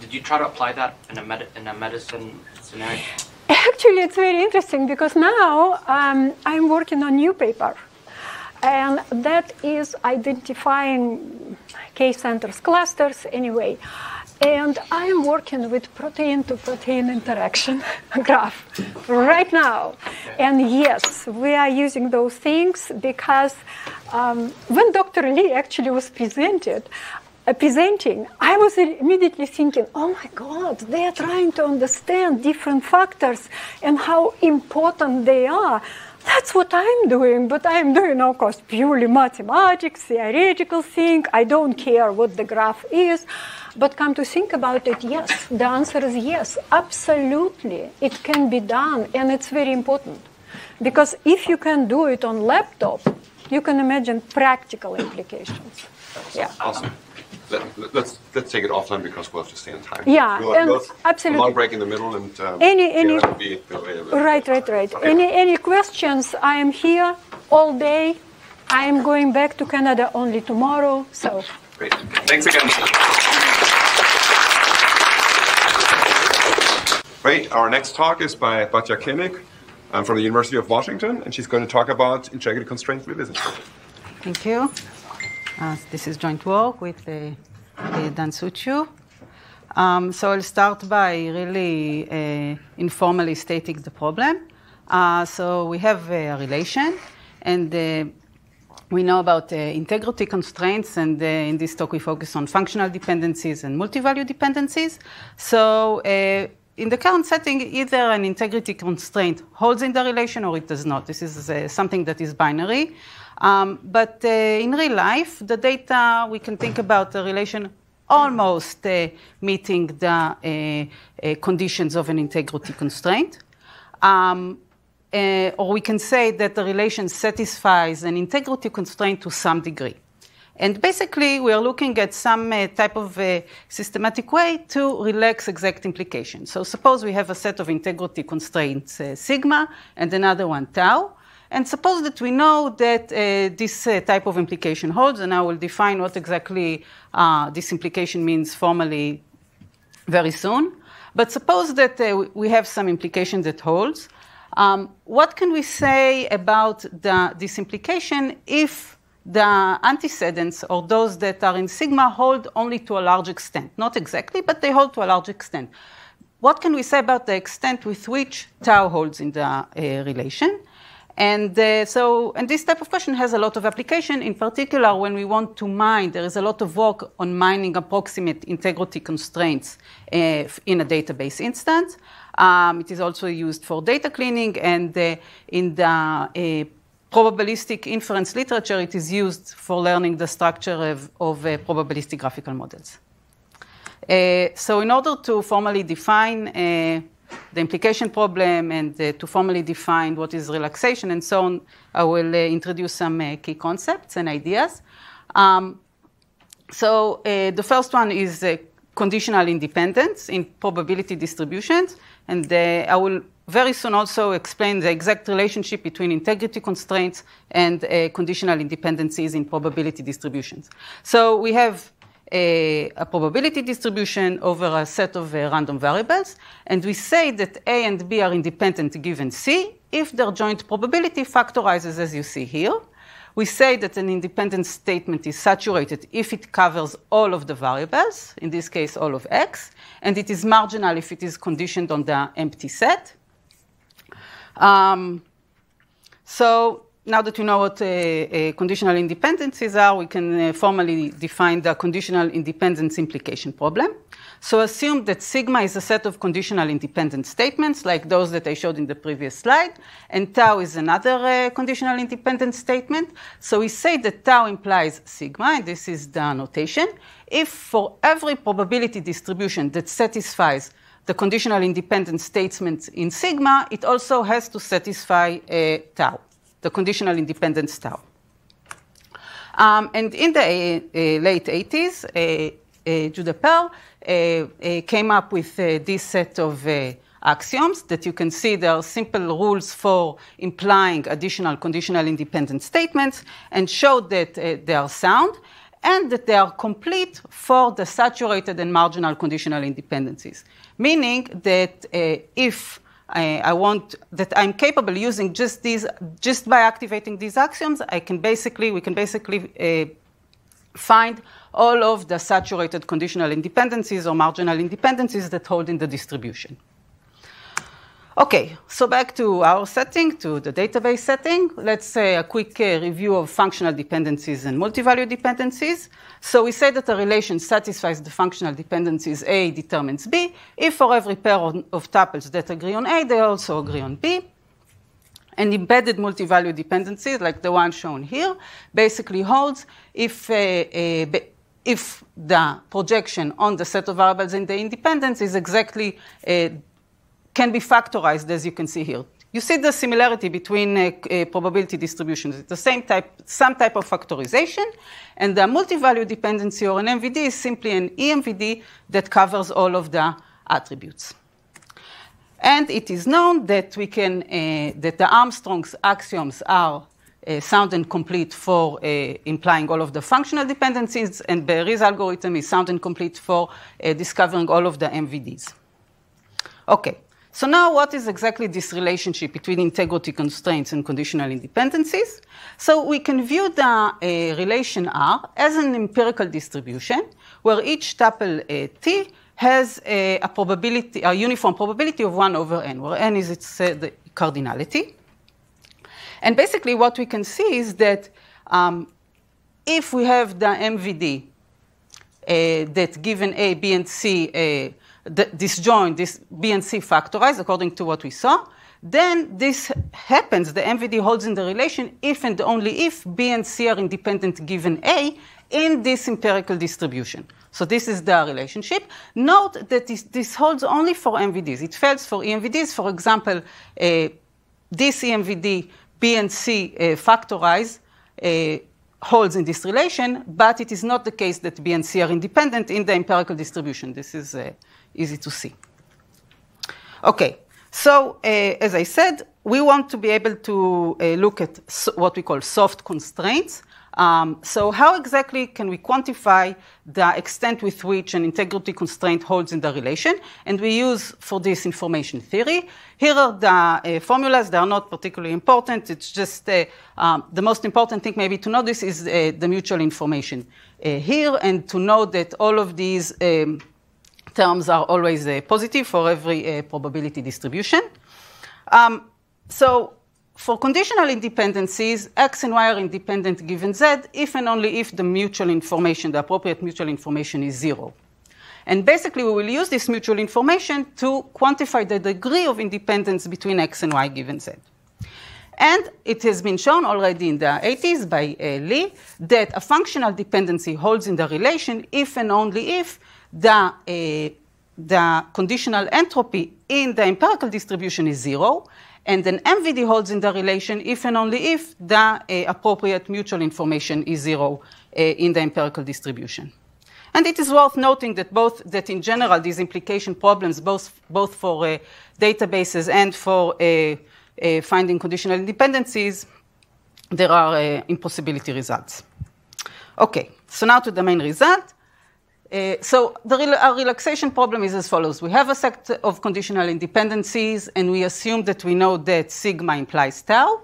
did you try to apply that in a med- in a medicine scenario? Actually, it's very interesting because now um, I'm working on new paper, and that is identifying case centers clusters anyway. And I am working with protein to protein interaction *laughs* graph right now. And yes, we are using those things because um, when Dr. Lee actually was presented, uh, presenting, I was immediately thinking, oh my God, they are trying to understand different factors and how important they are. That's what I'm doing, but I'm doing, of course, purely mathematics, theoretical thing. I don't care what the graph is. But come to think about it, yes, the answer is yes, absolutely. It can be done, and it's very important. Because if you can do it on laptop, you can imagine practical implications. Yeah. Awesome. Let, us let's, let's take it offline because we'll have to stay on time. Yeah, we'll, and we'll, absolutely. Long break in the middle, and um, any any be, right, right, right. Okay. Any any questions? I am here all day. I am going back to Canada only tomorrow. So. Great. Thanks again. Great. Our next talk is by Batya Kenig um, from the University of Washington, and she's going to talk about integrity constraints revision. Thank you. Uh, this is joint work with uh, Dan Suciu. Um, so I'll start by really uh, informally stating the problem. Uh, so we have a relation, and uh, we know about uh, integrity constraints, and uh, in this talk we focus on functional dependencies and multi-value dependencies. So uh, in the current setting, either an integrity constraint holds in the relation or it does not. This is something that is binary. Um, but uh, in real life, the data, we can think about the relation almost uh, meeting the uh, conditions of an integrity constraint. Um, uh, or we can say that the relation satisfies an integrity constraint to some degree. And basically, we are looking at some uh, type of uh, systematic way to relax exact implication. So suppose we have a set of integrity constraints, sigma, and another one, tau. And suppose that we know that uh, this uh, type of implication holds, and I will define what exactly uh, this implication means formally very soon. But suppose that we have some implication that holds. Um, what can we say about the, this implication if the antecedents or those that are in sigma hold only to a large extent? Not exactly, but they hold to a large extent. What can we say about the extent with which tau holds in the uh, relation? And uh, so, and this type of question has a lot of application. In particular, when we want to mine, there is a lot of work on mining approximate integrity constraints uh, in a database instance. Um, it is also used for data cleaning, and uh, in the uh, probabilistic inference literature, it is used for learning the structure of, of uh, probabilistic graphical models. Uh, so, in order to formally define the implication problem and uh, to formally define what is relaxation and so on, I will uh, introduce some uh, key concepts and ideas. Um, so the first one is conditional independence in probability distributions, and I will very soon also explain the exact relationship between integrity constraints and uh, conditional independencies in probability distributions. So we have a, probability distribution over a set of uh, random variables, and we say that A and B are independent given C if their joint probability factorizes as you see here. We say that an independent statement is saturated if it covers all of the variables, in this case all of X, and it is marginal if it is conditioned on the empty set. Um, so now that we know what uh, uh, conditional independencies are, we can uh, formally define the conditional independence implication problem. So assume that sigma is a set of conditional independent statements, like those that I showed in the previous slide, and tau is another uh, conditional independent statement. So we say that tau implies sigma, and this is the notation, if for every probability distribution that satisfies the conditional independent statement in sigma, it also has to satisfy uh, tau the conditional independence tau. Um, and in the uh, late 80s, uh, uh, Judea Pearl uh, uh, came up with uh, this set of axioms that you can see there are simple rules for implying additional conditional independent statements and showed that they are sound and that they are complete for the saturated and marginal conditional independencies. Meaning that if I, I, want that I'm capable using just these, just by activating these axioms, I can basically, we can basically uh, find all of the saturated conditional independencies or marginal independencies that hold in the distribution. Okay, so back to our setting, to the database setting. Let's say a quick uh, review of functional dependencies and multi-value dependencies. So we say that a relation satisfies the functional dependencies A determines B if for every pair of, tuples that agree on A, they also agree on B. And embedded multi-value dependencies, like the one shown here, basically holds if, uh, uh, if the projection on the set of variables in the independence is exactly uh, can be factorized, as you can see here. You see the similarity between uh, uh, probability distributions. It's the same type, some type of factorization, and the multi-value dependency or an MVD is simply an EMVD that covers all of the attributes. And it is known that we can, uh, that the Armstrong's axioms are uh, sound and complete for uh, implying all of the functional dependencies, and Beeri's algorithm is sound and complete for uh, discovering all of the MVDs. Okay, so now what is exactly this relationship between integrity constraints and conditional independencies? So we can view the uh, relation R as an empirical distribution where each tuple uh, T has a, a, probability, a uniform probability of 1 over n, where n is its uh, the cardinality. And basically, what we can see is that um, if we have the MVD uh, that given A, B, and C uh, disjoint, this B and C factorized according to what we saw, then this happens, the MVD holds in the relation if and only if B and C are independent given A in this empirical distribution. So this is the relationship. Note that this, this holds only for MVDs. It fails for EMVDs. For example, uh, this EMVD, B and C uh, factorize, uh, holds in this relation, but it is not the case that B and C are independent in the empirical distribution. This is uh, easy to see. Okay, so uh, as I said, we want to be able to uh, look at what we call soft constraints. Um, so how exactly can we quantify the extent with which an integrity constraint holds in the relation? And we use for this information theory. Here are the uh, formulas. They are not particularly important. It's just uh, um, the most important thing maybe to know this is uh, the mutual information uh, here and to know that all of these um, terms are always uh, positive for every uh, probability distribution. Um, so for conditional independencies, X and Y are independent given Z if and only if the mutual information, the appropriate mutual information is zero. And basically, we will use this mutual information to quantify the degree of independence between X and Y given Z. And it has been shown already in the 80s by uh, Lee that a functional dependency holds in the relation if and only if the, uh, the conditional entropy in the empirical distribution is zero, and an MVD holds in the relation if and only if the uh, appropriate mutual information is zero uh, in the empirical distribution. And it is worth noting that both that in general these implication problems, both both for uh, databases and for finding conditional independencies, there are impossibility results. Okay, so now to the main result. Uh, so the rel our relaxation problem is as follows. We have a set of conditional independencies, and we assume that we know that sigma implies tau,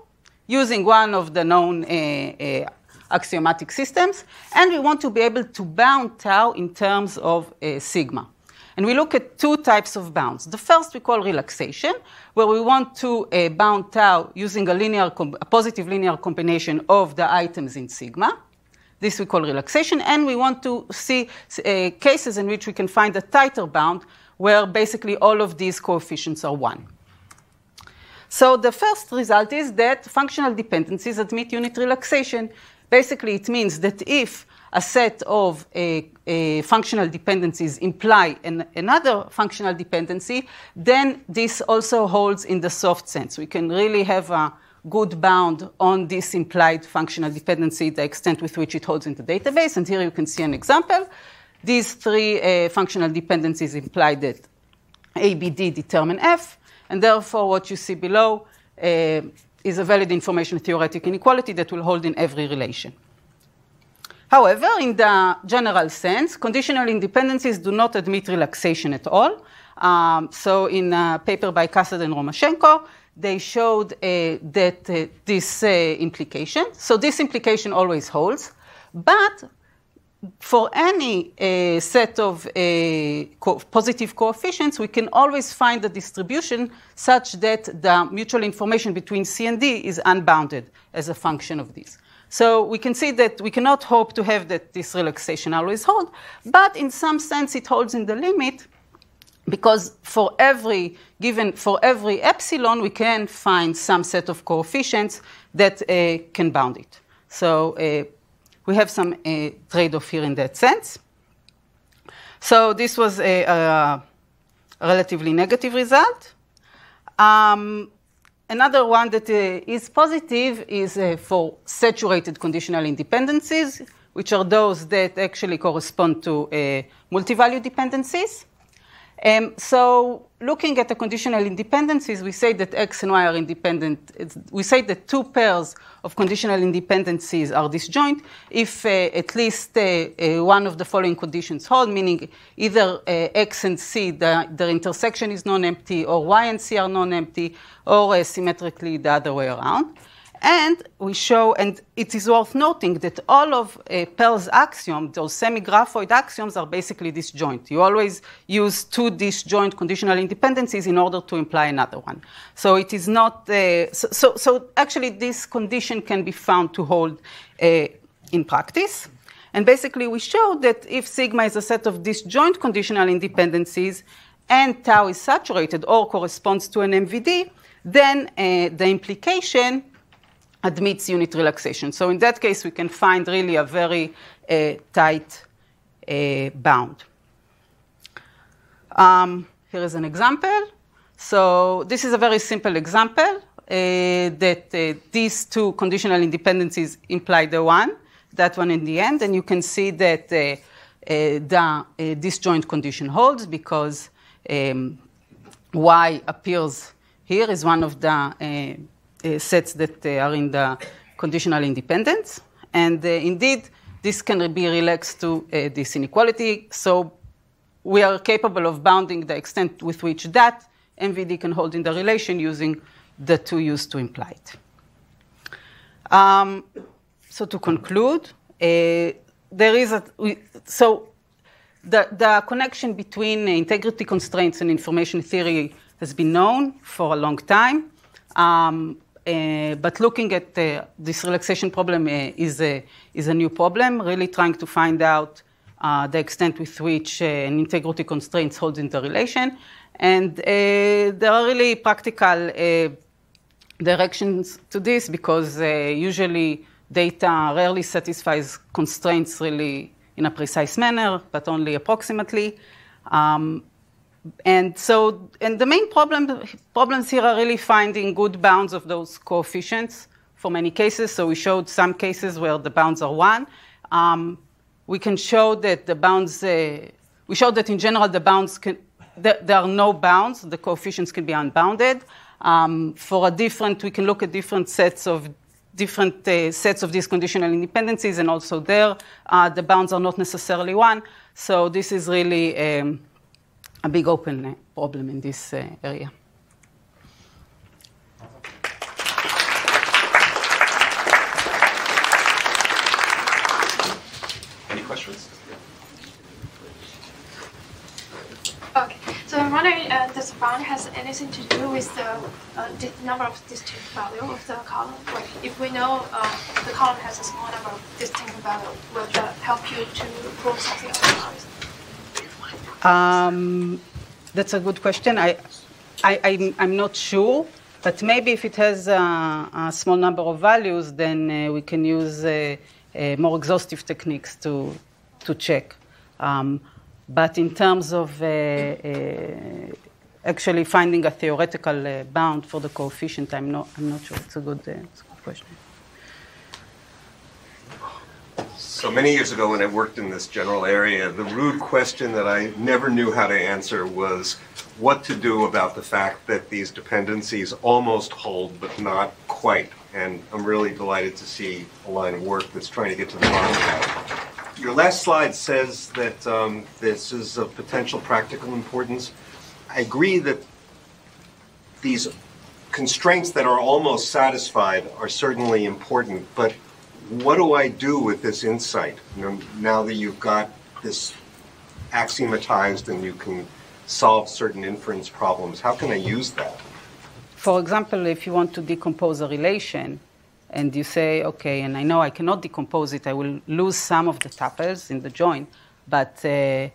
using one of the known uh, uh, axiomatic systems, and we want to be able to bound tau in terms of uh, sigma. And we look at two types of bounds. The first we call relaxation, where we want to uh, bound tau using a, linear a positive linear combination of the items in sigma. This we call relaxation, and we want to see uh, cases in which we can find a tighter bound where basically all of these coefficients are 1. So the first result is that functional dependencies admit unit relaxation. Basically, it means that if a set of uh, uh, functional dependencies imply an, another functional dependency, then this also holds in the soft sense. We can really have a good bound on this implied functional dependency, the extent with which it holds in the database. And here you can see an example. These three uh, functional dependencies imply that ABD determine F, and therefore what you see below uh, is a valid information theoretic inequality that will hold in every relation. However, in the general sense, conditional independencies do not admit relaxation at all. Um, so in a paper by Kaced and Romashchenko, they showed uh, that uh, this uh, implication, so this implication always holds, but for any uh, set of uh, co positive coefficients, we can always find a distribution such that the mutual information between C and D is unbounded as a function of this. So we can see that we cannot hope to have that this relaxation always hold, but in some sense it holds in the limit because for every given for every epsilon we can find some set of coefficients that uh, can bound it. So uh, we have some uh, trade-off here in that sense. So this was a, a relatively negative result. Um, another one that uh, is positive is uh, for saturated conditional independencies, which are those that actually correspond to uh, multi-value dependencies. Um, so looking at the conditional independencies, we say that X and Y are independent. It's, we say that two pairs of conditional independencies are disjoint if uh, at least uh, uh, one of the following conditions hold, meaning either uh, X and C, the, their intersection is non-empty, or Y and C are non-empty, or uh, symmetrically the other way around. And we show, and it is worth noting that all of uh, axioms, those semi-graphoid axioms, are basically disjoint. You always use two disjoint conditional independencies in order to imply another one. So it is not, uh, so, so, so, actually this condition can be found to hold uh, in practice. And basically we show that if sigma is a set of disjoint conditional independencies and tau is saturated or corresponds to an MVD, then uh, the implication admits unit relaxation. So in that case, we can find really a very uh, tight uh, bound. Um, here is an example. So this is a very simple example uh, that uh, these two conditional independencies imply the one, that one in the end, and you can see that uh, uh, the disjoint condition holds because um, y appears here is one of the sets that uh, are in the conditional independence. And uh, indeed, this can be relaxed to this inequality. So we are capable of bounding the extent with which that MVD can hold in the relation using the two used to imply it. Um, so to conclude, uh, there is a so the, the connection between integrity constraints and information theory has been known for a long time. Um, uh, but looking at uh, this relaxation problem uh, is, a, is a new problem, really trying to find out uh, the extent with which uh, an integrity constraint holds interrelation. And uh, there are really practical directions to this because usually data rarely satisfies constraints really in a precise manner, but only approximately. Um, and so, and the main problem, problems here are really finding good bounds of those coefficients for many cases. So we showed some cases where the bounds are one. Um, we can show that the bounds, uh, we showed that in general the bounds can, there, there, are no bounds, the coefficients can be unbounded. Um, for a different, we can look at different sets of different uh, sets of these conditional independencies, and also there, uh, the bounds are not necessarily one. So this is really um, a big open uh, problem in this uh, area. Any questions? Okay, so I'm wondering, uh, does bound has anything to do with the uh, number of distinct value of the column? Like, if we know uh, the column has a small number of distinct value, will that help you to prove something otherwise? Um, that's a good question. I, I, am not sure, but maybe if it has a, a small number of values, then uh, we can use uh, uh, more exhaustive techniques to, to check. Um, but in terms of uh, uh, actually finding a theoretical uh, bound for the coefficient, I'm not, I'm not sure. It's a good, it's a good question. So many years ago, when I worked in this general area, the rude question that I never knew how to answer was what to do about the fact that these dependencies almost hold, but not quite. And I'm really delighted to see a line of work that's trying to get to the bottom of that. Your last slide says that um, this is of potential practical importance. I agree that these constraints that are almost satisfied are certainly important, but what do I do with this insight now that you've got this axiomatized and you can solve certain inference problems? How can I use that? For example, if you want to decompose a relation and you say, okay, and I know I cannot decompose it, I will lose some of the tuples in the join, but uh,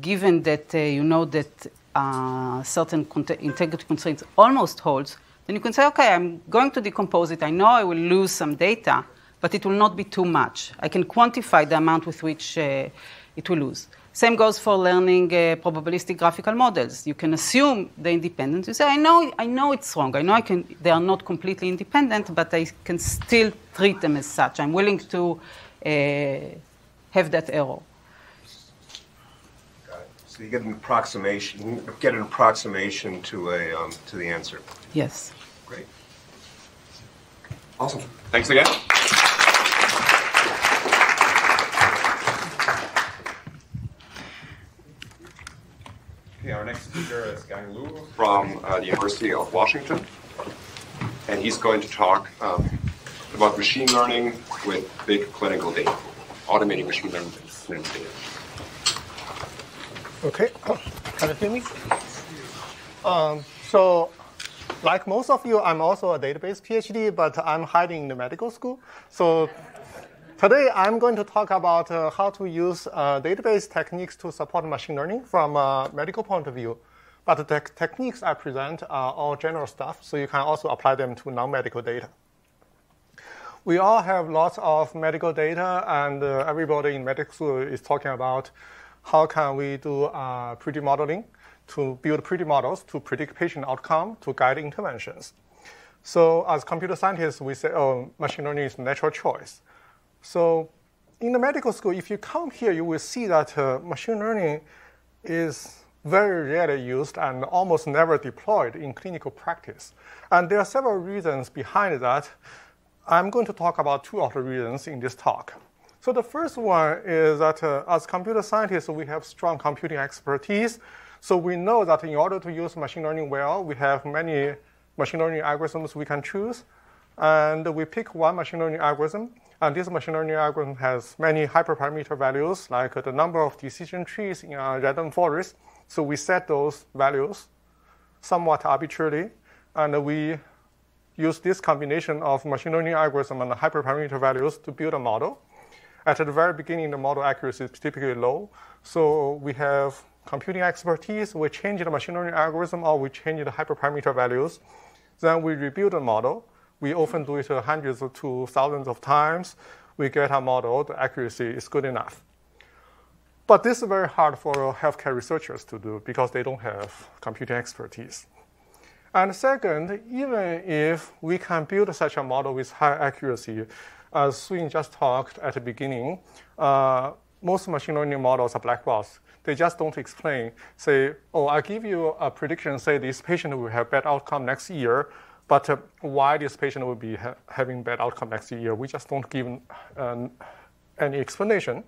given that uh, you know that uh, certain integrity constraints almost holds, then you can say, okay, I'm going to decompose it. I know I will lose some data, but it will not be too much. I can quantify the amount with which uh, it will lose. Same goes for learning uh, probabilistic graphical models. You can assume the independence. You say, I know, I know it's wrong. I know I can, they are not completely independent, but I can still treat them as such. I'm willing to uh, have that error. So you get an approximation, get an approximation to a um, to the answer. Yes. Great. Awesome. Thanks again. Okay, our next speaker is Gang Luo from uh, the University of Washington, and he's going to talk um, about machine learning with big clinical data, automating machine learning with clinical data. Okay, *coughs* can you hear me? Um, so, like most of you, I'm also a database PhD, but I'm hiding in the medical school. So today I'm going to talk about uh, how to use uh, database techniques to support machine learning from a medical point of view. But the te techniques I present are all general stuff, so you can also apply them to non-medical data. We all have lots of medical data, and uh, everybody in medical school is talking about how can we do uh, pre-modeling to build pre-models to predict patient outcome to guide interventions. So as computer scientists, we say, oh, machine learning is natural choice. So in the medical school, if you come here, you will see that uh, machine learning is very rarely used and almost never deployed in clinical practice. And there are several reasons behind that. I'm going to talk about two of the reasons in this talk. So the first one is that uh, as computer scientists, we have strong computing expertise. So we know that in order to use machine learning well, we have many machine learning algorithms we can choose. And we pick one machine learning algorithm. And this machine learning algorithm has many hyperparameter values, like the number of decision trees in a random forest. So we set those values somewhat arbitrarily. And we use this combination of machine learning algorithm and hyperparameter values to build a model. At the very beginning, the model accuracy is typically low. So we have computing expertise, we change the machine learning algorithm or we change the hyperparameter values. Then we rebuild the model. We often do it hundreds to thousands of times. We get a model, the accuracy is good enough. But this is very hard for healthcare researchers to do because they don't have computing expertise. And second, even if we can build such a model with high accuracy, as Swing just talked at the beginning, uh, most machine learning models are black box. They just don't explain, say, oh, I give you a prediction, say this patient will have bad outcome next year, but uh, why this patient will be ha- having bad outcome next year, we just don't give um, any explanation.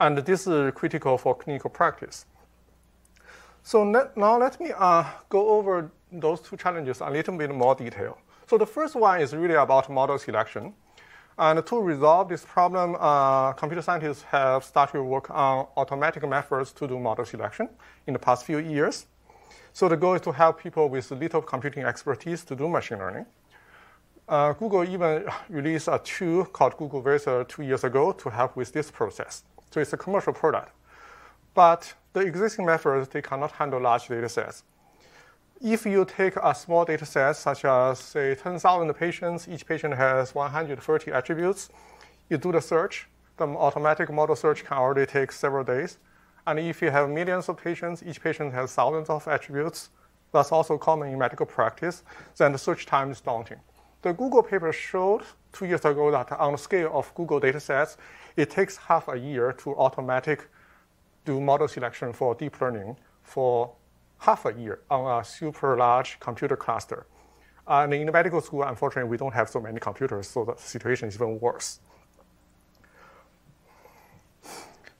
And this is critical for clinical practice. So let, now let me uh, go over those two challenges a little bit more detail. So the first one is really about model selection. And to resolve this problem, uh, computer scientists have started to work on automatic methods to do model selection in the past few years. So the goal is to help people with little computing expertise to do machine learning. Uh, Google even *sighs* released a tool called Google Vizier two years ago to help with this process. So it's a commercial product. But the existing methods, they cannot handle large data sets. If you take a small data set, such as, say, 10,000 patients, each patient has 130 attributes, you do the search, the automatic model search can already take several days. And if you have millions of patients, each patient has thousands of attributes, that's also common in medical practice, then the search time is daunting. The Google paper showed two years ago that on the scale of Google datasets, it takes half a year to automatic do model selection for deep learning for half a year on a super large computer cluster. And in the medical school, unfortunately, we don't have so many computers, so the situation is even worse.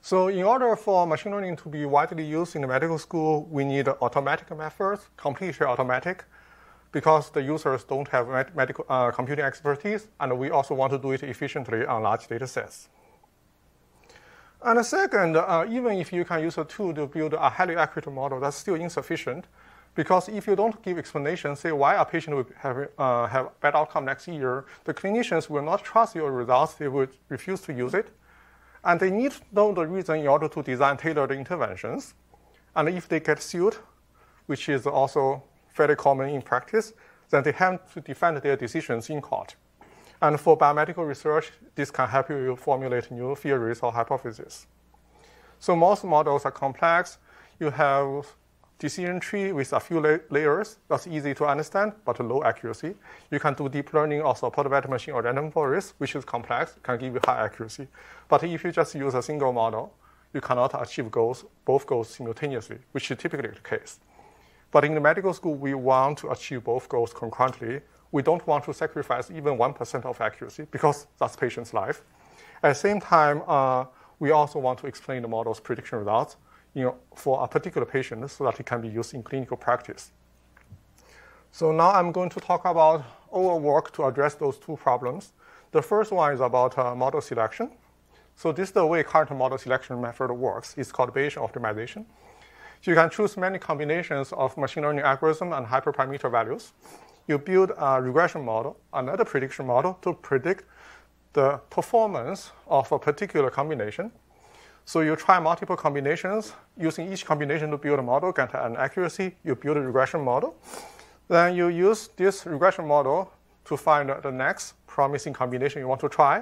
So in order for machine learning to be widely used in the medical school, we need automatic methods, completely automatic, because the users don't have medical uh, computing expertise, and we also want to do it efficiently on large data sets. And second, uh, even if you can use a tool to build a highly accurate model, that's still insufficient. Because if you don't give explanation, say why a patient will have, uh, have bad outcome next year, the clinicians will not trust your results. They will refuse to use it. And they need to know the reason in order to design tailored interventions. And if they get sued, which is also fairly common in practice, then they have to defend their decisions in court. And for biomedical research, this can help you formulate new theories or hypotheses. So most models are complex. You have decision tree with a few la- layers. That's easy to understand, but low accuracy. You can do deep learning or support vector machine or random forest, which is complex, can give you high accuracy. But if you just use a single model, you cannot achieve goals, both goals simultaneously, which is typically the case. But in the medical school, we want to achieve both goals concurrently we don't want to sacrifice even 1% of accuracy because that's patient's life. At the same time, uh, we also want to explain the model's prediction results you know, for a particular patient so that it can be used in clinical practice. So now I'm going to talk about our work to address those two problems. The first one is about uh, model selection. So this is the way current model selection method works. It's called Bayesian optimization. So you can choose many combinations of machine learning algorithm and hyperparameter values. You build a regression model, another prediction model to predict the performance of a particular combination. So you try multiple combinations, using each combination to build a model, get an accuracy, you build a regression model. Then you use this regression model to find the next promising combination you want to try.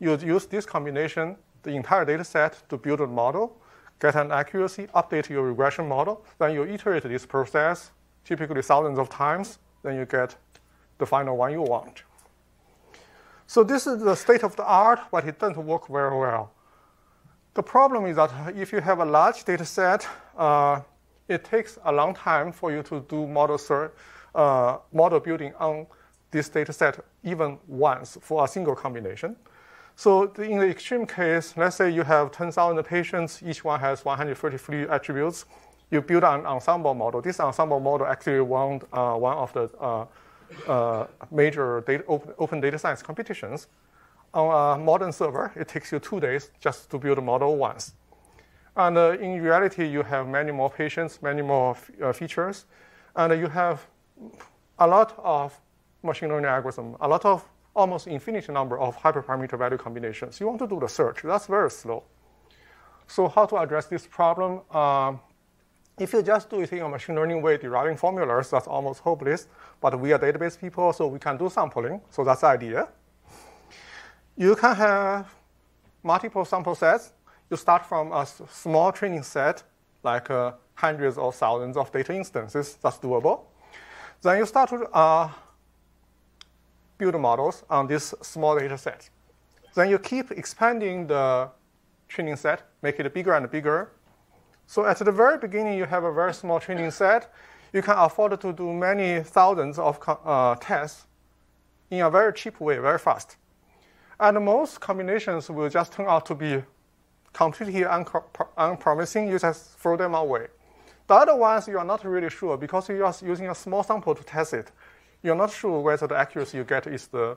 You use this combination, the entire data set, to build a model, get an accuracy, update your regression model. Then you iterate this process, typically thousands of times. Then you get the final one you want. So this is the state of the art, but it doesn't work very well. The problem is that if you have a large data set, uh, it takes a long time for you to do model, uh, model building on this data set even once for a single combination. So in the extreme case, let's say you have 10,000 patients, each one has 133 attributes. You build an ensemble model. This ensemble model actually won uh, one of the uh, uh, major data, open, open data science competitions on a modern server, it takes you two days just to build a model once. And uh, in reality, you have many more patients, many more uh, features, and you have a lot of machine learning algorithm, a lot of almost infinite number of hyperparameter value combinations. You want to do the search. That's very slow. So how to address this problem? Um, if you just do it in a machine learning way, deriving formulas, that's almost hopeless. But we are database people, so we can do sampling. So that's the idea. You can have multiple sample sets. You start from a small training set, like uh, hundreds or thousands of data instances. That's doable. Then you start to uh, build models on this small data set. Then you keep expanding the training set, make it bigger and bigger. So at the very beginning, you have a very small training set. You can afford to do many thousands of uh, tests in a very cheap way, very fast. And most combinations will just turn out to be completely unpromising. You just throw them away. The other ones, you are not really sure because you are using a small sample to test it. You're not sure whether the accuracy you get is the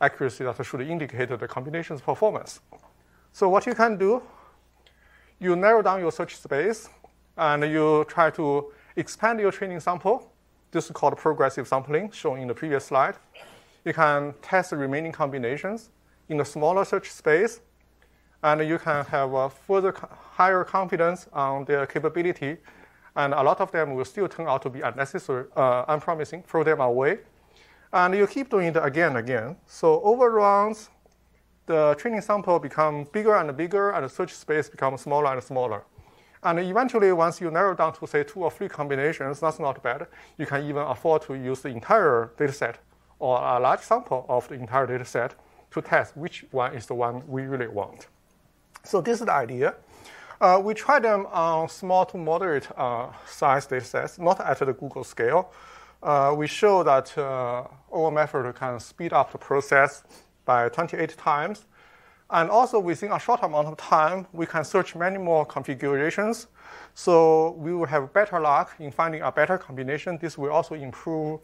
accuracy that should indicate the combination's performance. So what you can do, you narrow down your search space and you try to expand your training sample. This is called progressive sampling, shown in the previous slide. You can test the remaining combinations in a smaller search space, and you can have a further higher confidence on their capability, and a lot of them will still turn out to be unnecessary, uh, unpromising, throw them away. And you keep doing it again and again. So over rounds, the training sample become bigger and bigger, and the search space becomes smaller and smaller. And eventually, once you narrow down to, say, two or three combinations, that's not bad. You can even afford to use the entire data set or a large sample of the entire data set to test which one is the one we really want. So this is the idea. Uh, we try them on small to moderate uh, size data sets, not at the Google scale. Uh, we show that uh, our method can speed up the process by 28 times. And also within a short amount of time, we can search many more configurations. So we will have better luck in finding a better combination. This will also improve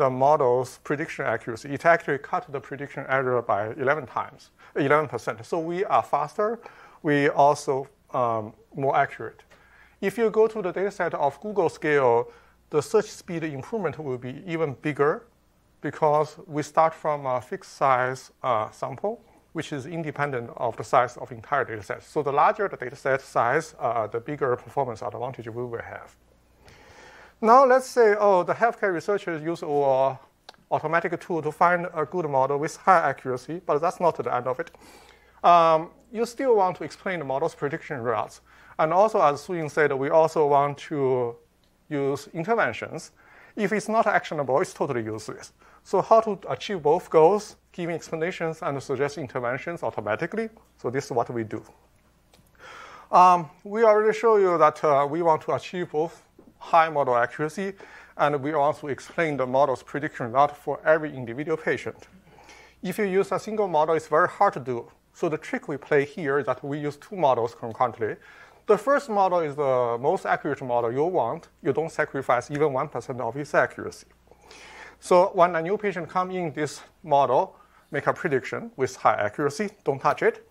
the model's prediction accuracy. It actually cut the prediction error by 11 times, 11%. So we are faster. We also um, more accurate. If you go to the dataset of Google scale, the search speed improvement will be even bigger because we start from a fixed size uh, sample, which is independent of the size of entire dataset. So the larger the dataset size, uh, the bigger performance advantage we will have. Now let's say, oh, the healthcare researchers use our automatic tool to find a good model with high accuracy, but that's not the end of it. Um, you still want to explain the model's prediction results. And also, as Suying said, we also want to use interventions. If it's not actionable, it's totally useless. So how to achieve both goals, giving explanations and suggest interventions automatically. So this is what we do. Um, we already show you that uh, we want to achieve both high model accuracy, and we also explain the model's prediction result for every individual patient. If you use a single model, it's very hard to do. So the trick we play here is that we use two models concurrently. The first model is the most accurate model you want. You don't sacrifice even 1% of its accuracy. So when a new patient comes in this model, make a prediction with high accuracy. Don't touch it.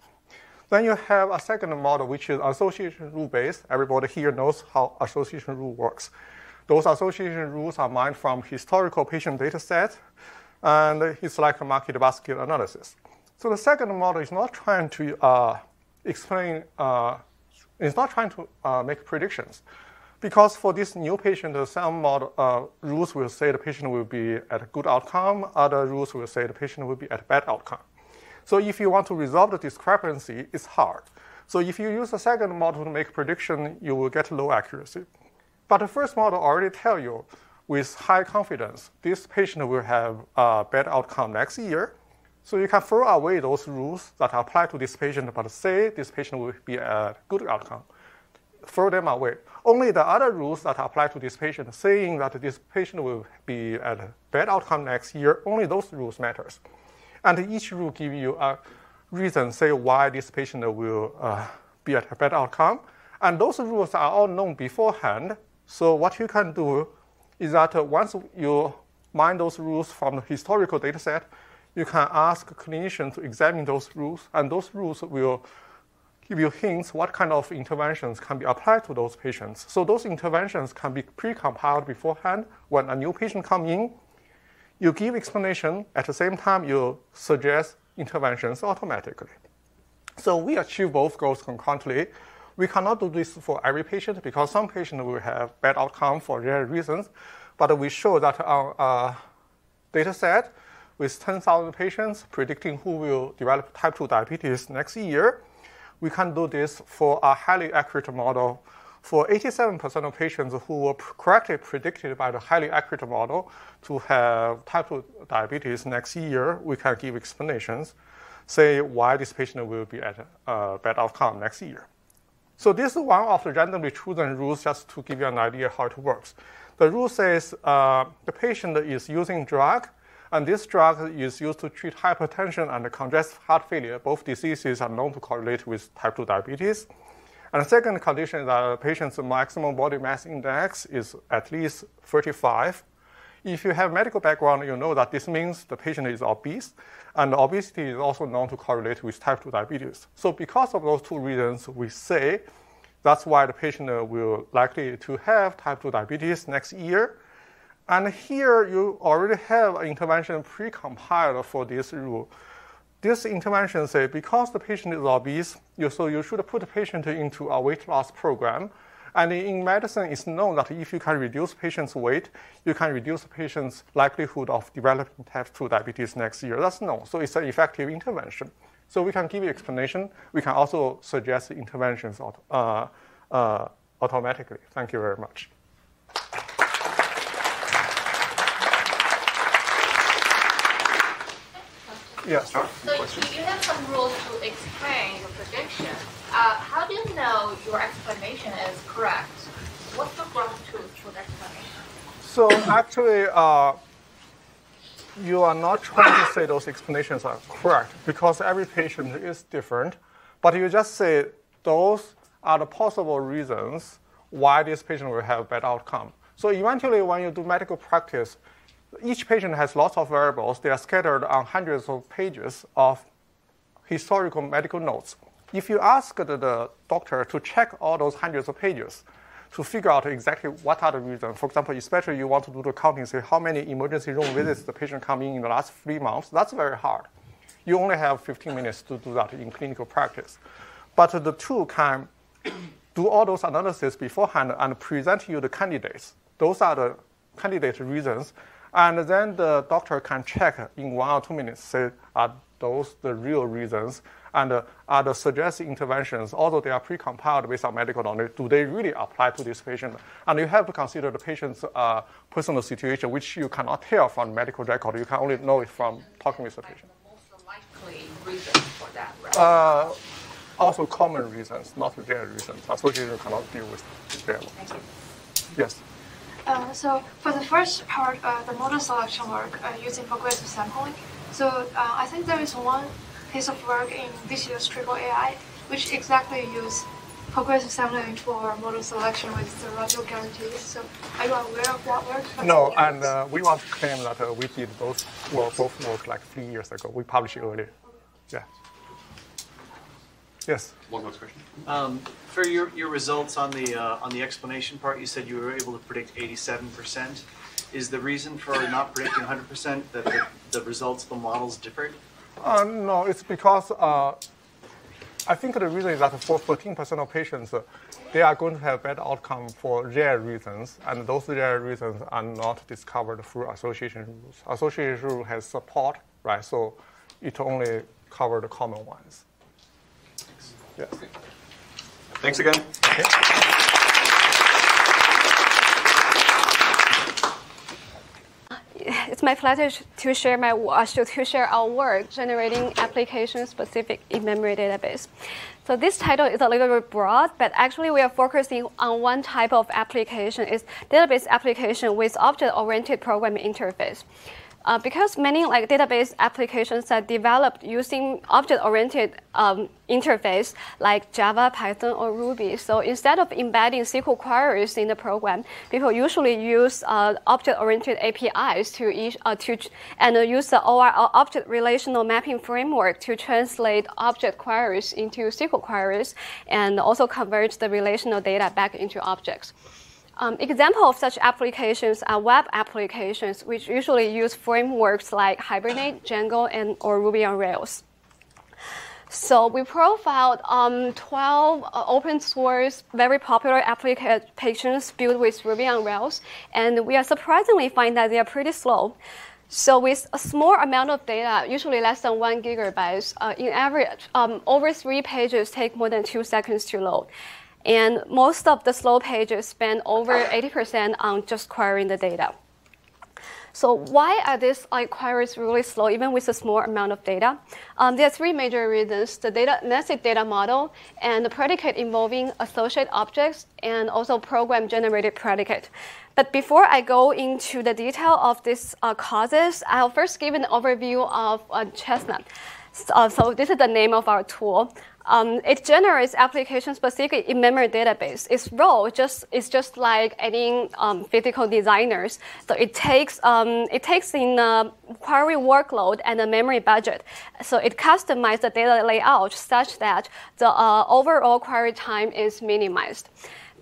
Then you have a second model, which is association rule based. Everybody here knows how association rule works. Those association rules are mined from historical patient data set, and it's like a market basket analysis. So the second model is not trying to uh, explain, uh, it's not trying to uh, make predictions. Because for this new patient, some model, uh, rules will say the patient will be at a good outcome, other rules will say the patient will be at a bad outcome. So if you want to resolve the discrepancy, it's hard. So if you use the second model to make prediction, you will get low accuracy. But the first model already tell you with high confidence, this patient will have a bad outcome next year. So you can throw away those rules that apply to this patient, but say this patient will be a good outcome. Throw them away. Only the other rules that apply to this patient, saying that this patient will be at a bad outcome next year, only those rules matters. And each rule give you a reason, say why this patient will uh, be at a bad outcome. And those rules are all known beforehand. So what you can do is that once you mine those rules from the historical data set, you can ask clinicians to examine those rules, and those rules will give you hints what kind of interventions can be applied to those patients. So those interventions can be pre-compiled beforehand. When a new patient comes in, you give explanation, at the same time you suggest interventions automatically. So we achieve both goals concurrently. We cannot do this for every patient because some patients will have bad outcome for rare reasons, but we show that on a uh, data set with 10,000 patients predicting who will develop type 2 diabetes next year, we can do this for a highly accurate model for 87% of patients who were correctly predicted by the highly accurate model to have type 2 diabetes next year, we can give explanations, say why this patient will be at a bad outcome next year. So this is one of the randomly chosen rules just to give you an idea how it works. The rule says uh, the patient is using drug, and this drug is used to treat hypertension and congestive heart failure. Both diseases are known to correlate with type 2 diabetes. And the second condition is that the patient's maximum body mass index is at least 35. If you have medical background, you know that this means the patient is obese, and obesity is also known to correlate with type 2 diabetes. So because of those two reasons, we say that's why the patient uh, will likely to have type 2 diabetes next year. And here you already have an intervention pre-compiled for this rule. This intervention say because the patient is obese, you, so you should put the patient into a weight loss program. And in medicine, it's known that if you can reduce patient's weight, you can reduce the patient's likelihood of developing type 2 diabetes next year. That's known. So it's an effective intervention. So we can give you explanation. We can also suggest interventions uh, uh, automatically. Thank you very much. Yes. So you have some rules to explain your prediction. Uh, how do you know your explanation is correct? What's the ground truth for the explanation? So actually, uh, you are not trying to say those explanations are correct because every patient is different, but you just say those are the possible reasons why this patient will have bad outcome. So eventually, when you do medical practice, each patient has lots of variables. They are scattered on hundreds of pages of historical medical notes. If you ask the, doctor to check all those hundreds of pages to figure out exactly what are the reasons, for example, especially you want to do the counting, say how many emergency room visits the patient come in in the last three months, that's very hard. You only have 15 minutes to do that in clinical practice. But the tool can do all those analysis beforehand and present you the candidates. Those are the candidate reasons and then the doctor can check in one or two minutes, say, are those the real reasons? And uh, are the suggested interventions, although they are pre-compiled based on medical knowledge, do they really apply to this patient? And you have to consider the patient's uh, personal situation, which you cannot tell from medical record. You can only know it from talking with the patient. Most likely reasons for that, right? Uh, also common reasons, not rare reasons. Association cannot deal with rare ones. Yes. Uh, so for the first part, uh, the model selection work uh, using progressive sampling. So uh, I think there is one piece of work in this year's Triple AI which exactly use progressive sampling for model selection with the Ruggiero guarantees. So are you aware of that work? No, and uh, we want to claim that uh, we did both well, both work like three years ago. We published it earlier. Yeah. Yes. One more question. Um, for your, your results on the uh, on the explanation part, you said you were able to predict 87%. Is the reason for not predicting 100% that the, the results of the models differed? Uh, no, it's because uh, I think the reason is that for 14% of patients, uh, they are going to have bad outcome for rare reasons, and those rare reasons are not discovered through association rules. Association rule has support, right? So it only cover the common ones. Thanks again. It's my pleasure to share my uh, to share our work generating application-specific in-memory database. So this title is a little bit broad, but actually we are focusing on one type of application, is database application with object-oriented programming interface. Uh, because many like database applications are developed using object-oriented um, interface like Java, Python, or Ruby. So instead of embedding SQL queries in the program, people usually use uh, object-oriented APIs to, each, uh, to and use the OR object relational mapping framework to translate object queries into SQL queries and also convert the relational data back into objects. Um, example of such applications are web applications, which usually use frameworks like Hibernate, Django, and or Ruby on Rails. So we profiled um, 12 uh, open source, very popular applications built with Ruby on Rails, and we are surprisingly find that they are pretty slow. So with a small amount of data, usually less than one gigabyte, uh, in average, um, over three pages take more than two seconds to load. And most of the slow pages spend over 80% on just querying the data. So why are these like queries really slow, even with a small amount of data? Um, there are three major reasons: the data nested data model, and the predicate involving associate objects, and also program-generated predicate. But before I go into the detail of these uh, causes, I'll first give an overview of uh, Chestnut. So, uh, so this is the name of our tool. Um, it generates application-specific in-memory database. Its role just is just like any um, physical designers. So it takes um, it takes in a query workload and a memory budget. So it customizes the data layout such that the uh, overall query time is minimized.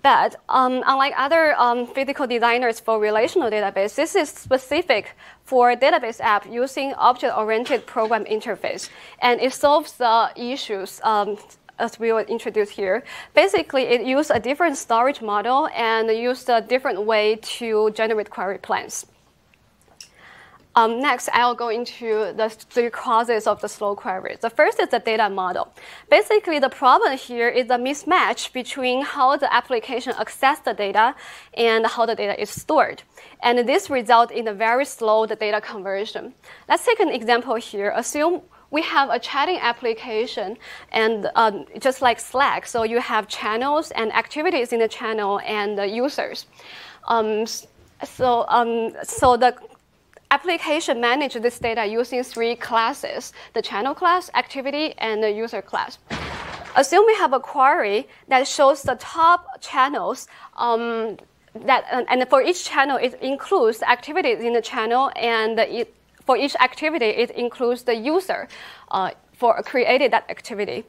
But um, unlike other um, physical designers for relational database, this is specific for database app using object-oriented program interface, and it solves the issues um, as we will introduce here. Basically, it used a different storage model and used a different way to generate query plans. Um, next, I'll go into the three causes of the slow queries. The first is the data model. Basically, the problem here is a mismatch between how the application accesses the data and how the data is stored. And this results in a very slow data conversion. Let's take an example here. Assume we have a chatting application and um, just like Slack. So you have channels and activities in the channel and the users. Um, so, um, so the application manages this data using three classes, the channel class, activity, and the user class. Assume we have a query that shows the top channels um, that, and for each channel, it includes activities in the channel, and it, for each activity, it includes the user uh, for created that activity.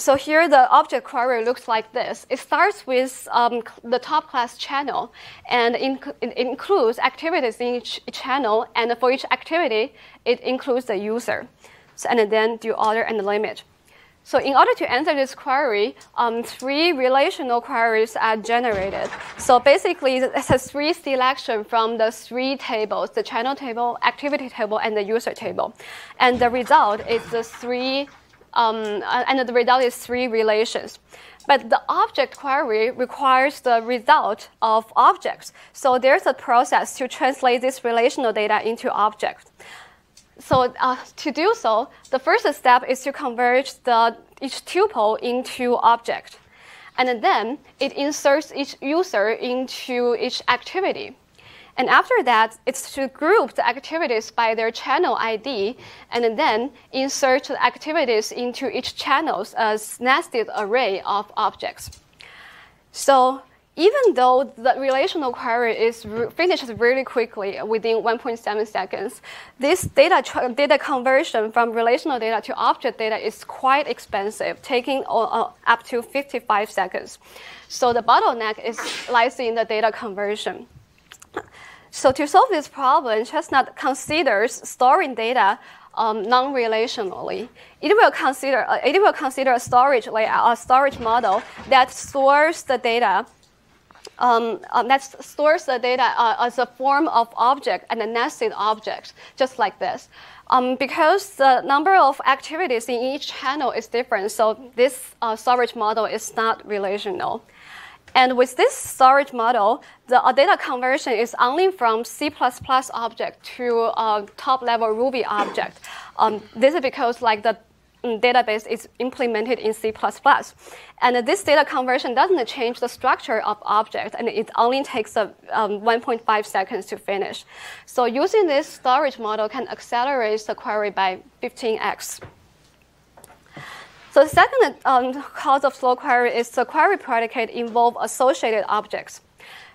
So here the object query looks like this. It starts with um, the top class channel and inc it includes activities in each channel and for each activity it includes the user. So, and then do order and limit. So in order to answer this query, um, three relational queries are generated. So basically, it's a three selection from the three tables, the channel table, activity table, and the user table. And the result is the three um, and the result is three relations. But the object query requires the result of objects. So there's a process to translate this relational data into objects. So uh, to do so, the first step is to convert the, each tuple into object. And then it inserts each user into each activity. And after that, it's to group the activities by their channel ID and then insert the activities into each channel as nested array of objects. So even though the relational query is finishes really quickly within 1.7 seconds, this data, data conversion from relational data to object data is quite expensive, taking uh, uh, up to 55 seconds. So the bottleneck is lies in the data conversion. So to solve this problem, Chestnut considers storing data um, non-relationally. It will consider uh, it will consider a storage layout, a storage model that stores the data. Um, um, that stores the data uh, as a form of object and a nested object, just like this. Um, because the number of activities in each channel is different, so this uh, storage model is not relational. And with this storage model, the uh, data conversion is only from C++ object to uh, top level Ruby object. Um, this is because like the mm, database is implemented in C++. And this data conversion doesn't change the structure of object, and it only takes um, 1.5 seconds to finish. So using this storage model can accelerate the query by 15x. So the second um, cause of slow query is the query predicate involve associated objects.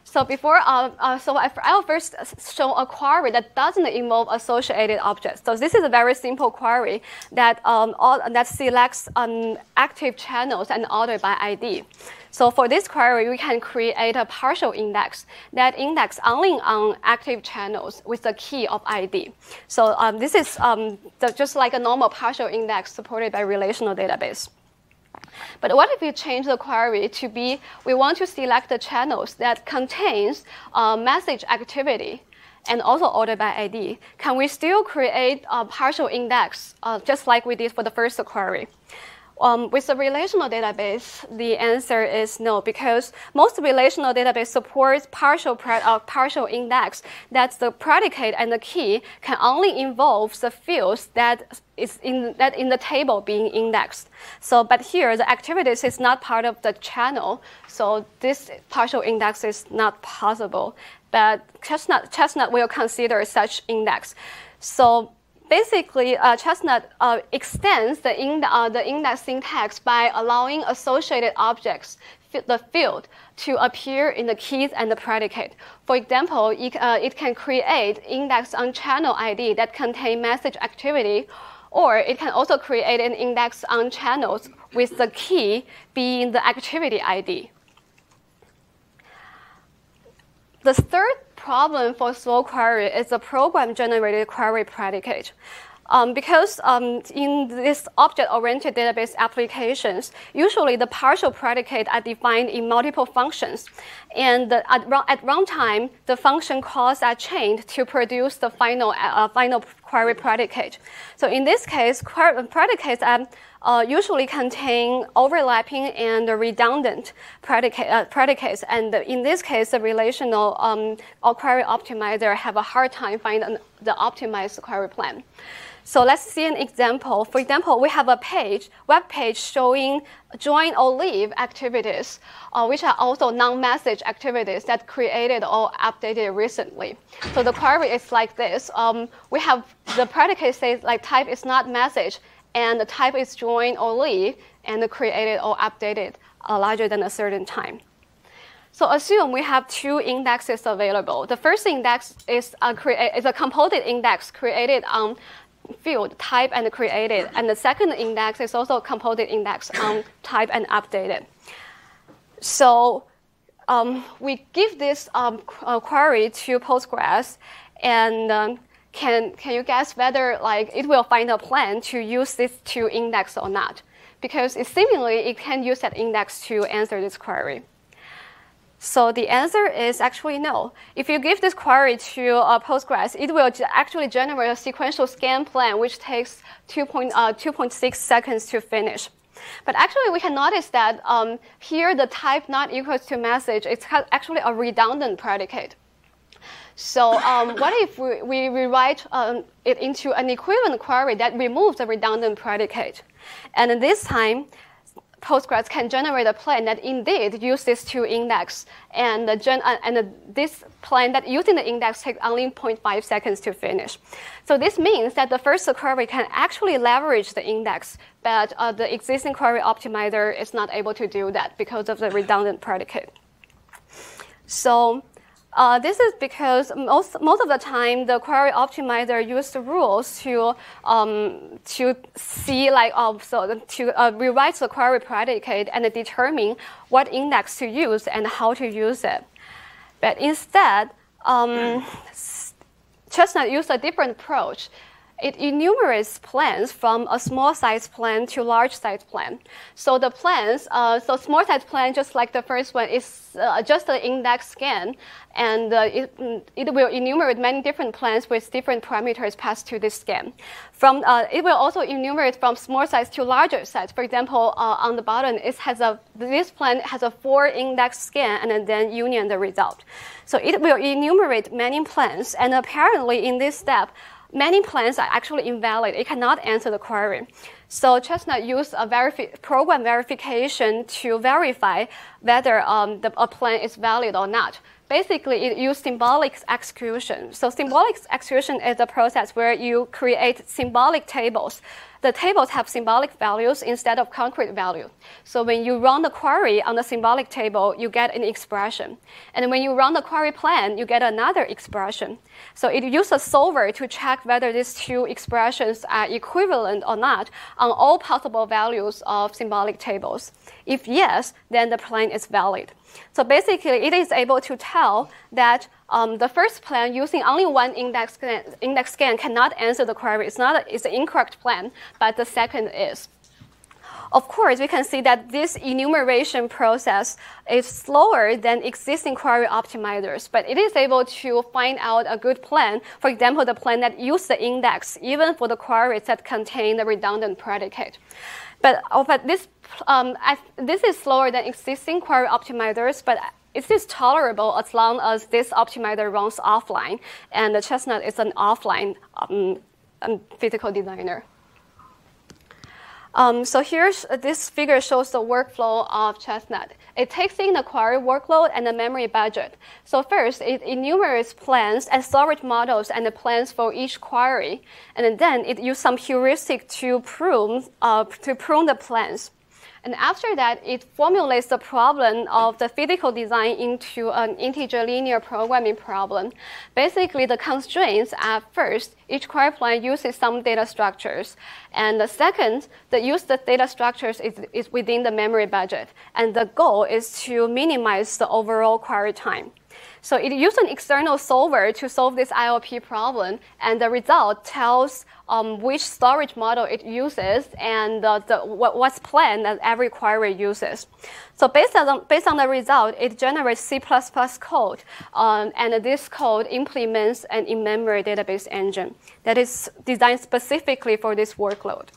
So before, uh, uh, so I, I will first show a query that doesn't involve associated objects. So this is a very simple query that um, all, that selects um, active channels and order by ID. So for this query, we can create a partial index that index only on active channels with the key of ID. So um, this is um, the, just like a normal partial index supported by relational database. But what if we change the query to be, we want to select the channels that contains uh, message activity and also order by ID. Can we still create a partial index uh, just like we did for the first query? Um, with a relational database, the answer is no, because most relational database supports partial, uh, partial index. That's the predicate and the key can only involve the fields that is in that in the table being indexed. So, but here the activities is not part of the channel, so this partial index is not possible. But Chestnut, Chestnut will consider such index. So basically, uh, Chestnut uh, extends the, in, uh, the index syntax by allowing associated objects, the field, to appear in the keys and the predicate. For example, it, uh, it can create index on channel ID that contain message activity, or it can also create an index on channels with the key being the activity ID. The third problem for slow query is the program-generated query predicate. Um, because um, in this object-oriented database applications, usually the partial predicate are defined in multiple functions. And at, at runtime, the function calls are chained to produce the final, uh, final query predicate. So in this case, predicates are uh, usually contain overlapping and redundant predicate, uh, predicates. And in this case, the relational um, or query optimizer have a hard time finding the optimized query plan. So let's see an example. For example, we have a page, web page showing join or leave activities, uh, which are also non-message activities that created or updated recently. So the query is like this. Um, we have the predicate says like type is not message, and the type is join or leave, and created or updated uh, larger than a certain time. So assume we have two indexes available. The first index is a, is a composite index created on field type and created, and the second index is also a composite index on type and updated. So um, we give this um, uh, query to Postgres, and um, can, can you guess whether like it will find a plan to use this to index or not? Because it seemingly it can use that index to answer this query. So the answer is actually no. If you give this query to uh, Postgres, it will actually generate a sequential scan plan, which takes 2.6 uh, seconds to finish. But actually, we can notice that um, here the type not equals to message is actually a redundant predicate. So um, what if we, we rewrite um, it into an equivalent query that removes the redundant predicate? And this time, Postgres can generate a plan that indeed uses two index, and, the gen- uh, and the, this plan that using the index takes only 0.5 seconds to finish. So this means that the first query can actually leverage the index, but uh, the existing query optimizer is not able to do that because of the redundant predicate. So uh, this is because most, most of the time the query optimizer uses rules to, um, to see like uh, so to uh, rewrite the query predicate and determine what index to use and how to use it. But instead, um, Chestnut used a different approach it enumerates plans from a small size plan to large size plan. So the plans, uh, so small size plan, just like the first one, is uh, just an index scan, and uh, it, it will enumerate many different plans with different parameters passed to this scan. From uh, it will also enumerate from small size to larger size. For example, uh, on the bottom, it has a this plan has a four index scan and then union the result. So it will enumerate many plans, and apparently in this step many plans are actually invalid. It cannot answer the query. So Chestnut used a verifi- program verification to verify whether um, the, a plan is valid or not. Basically, it used symbolic execution. So symbolic execution is a process where you create symbolic tables the tables have symbolic values instead of concrete value. So when you run the query on the symbolic table, you get an expression. And when you run the query plan, you get another expression. So it uses a solver to check whether these two expressions are equivalent or not on all possible values of symbolic tables. If yes, then the plan is valid. So basically, it is able to tell that um, the first plan using only one index scan, index scan cannot answer the query. It's not a, it's an incorrect plan, but the second is. Of course, we can see that this enumeration process is slower than existing query optimizers, but it is able to find out a good plan. For example, the plan that uses the index, even for the queries that contain the redundant predicate. But, this, um, this is slower than existing query optimizers, but it is tolerable as long as this optimizer runs offline, and the Chestnut is an offline um, um, physical designer. Um, so here's this figure shows the workflow of Chestnut. It takes in the query workload and the memory budget. So first, it enumerates plans and storage models and the plans for each query, and then it uses some heuristic to prune uh, to prune the plans. And after that, it formulates the problem of the physical design into an integer linear programming problem. Basically, the constraints are first, each query plan uses some data structures. And the second, the use of data structures is, is within the memory budget. And the goal is to minimize the overall query time. So it used an external solver to solve this ILP problem, and the result tells um, which storage model it uses and uh, the, what, what's planned that every query uses. So based on, based on the result, it generates C++ code, um, and this code implements an in-memory database engine that is designed specifically for this workload.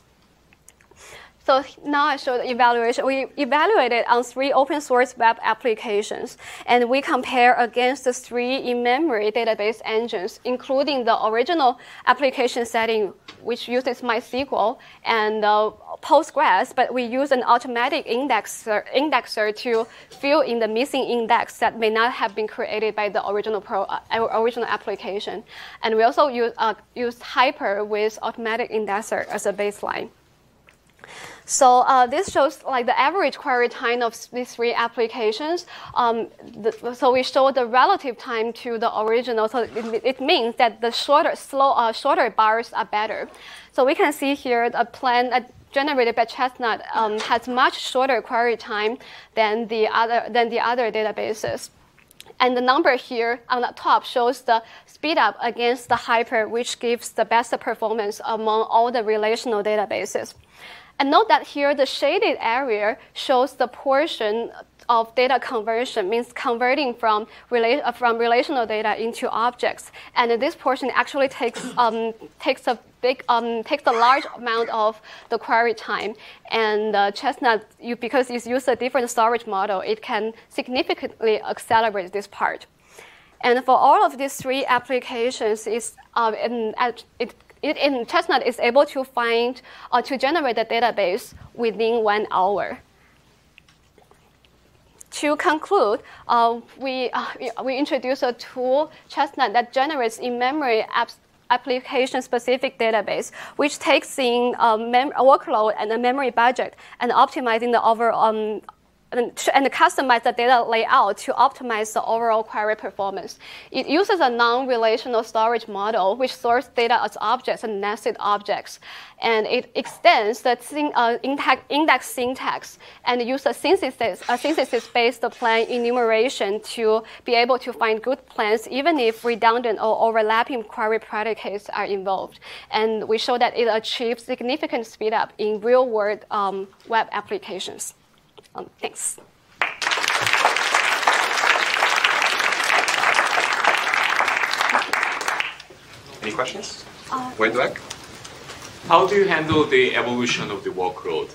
So now I show the evaluation. We evaluated on three open source web applications, and we compare against the three in-memory database engines, including the original application setting, which uses MySQL, and uh, Postgres, but we use an automatic indexer, indexer to fill in the missing index that may not have been created by the original, pro, uh, original application. And we also use, uh, use Hyper with automatic indexer as a baseline. So uh, this shows like the average query time of these three applications. Um, the, so we show the relative time to the original. So it, it means that the shorter, slow, uh, shorter bars are better. So we can see here a plan uh, generated by Chestnut um, has much shorter query time than the other than the other databases. And the number here on the top shows the speed up against the hyper, which gives the best performance among all the relational databases. And note that here the shaded area shows the portion of data conversion, means converting from, rela- uh, from relational data into objects. And this portion actually takes, um, takes a big, um, takes a large amount of the query time. And uh, Chestnut, you, because it uses a different storage model, it can significantly accelerate this part. And for all of these three applications, it's, uh, in, it it, Chestnut is able to find or uh, to generate the database within one hour. to conclude, uh, we, uh, we introduced a tool, Chestnut, that generates in-memory apps application-specific database, which takes in a workload and a memory budget and optimizing the overall um, and, customize the data layout to optimize the overall query performance. It uses a non-relational storage model, which stores data as objects and nested objects. And it extends the uh, index syntax and uses synthesis, a synthesis-based plan enumeration to be able to find good plans, even if redundant or overlapping query predicates are involved. And we show that it achieves significant speedup in real-world um, web applications. Um, thanks. Any questions? Uh, Wendell? How do you handle the evolution of the workload?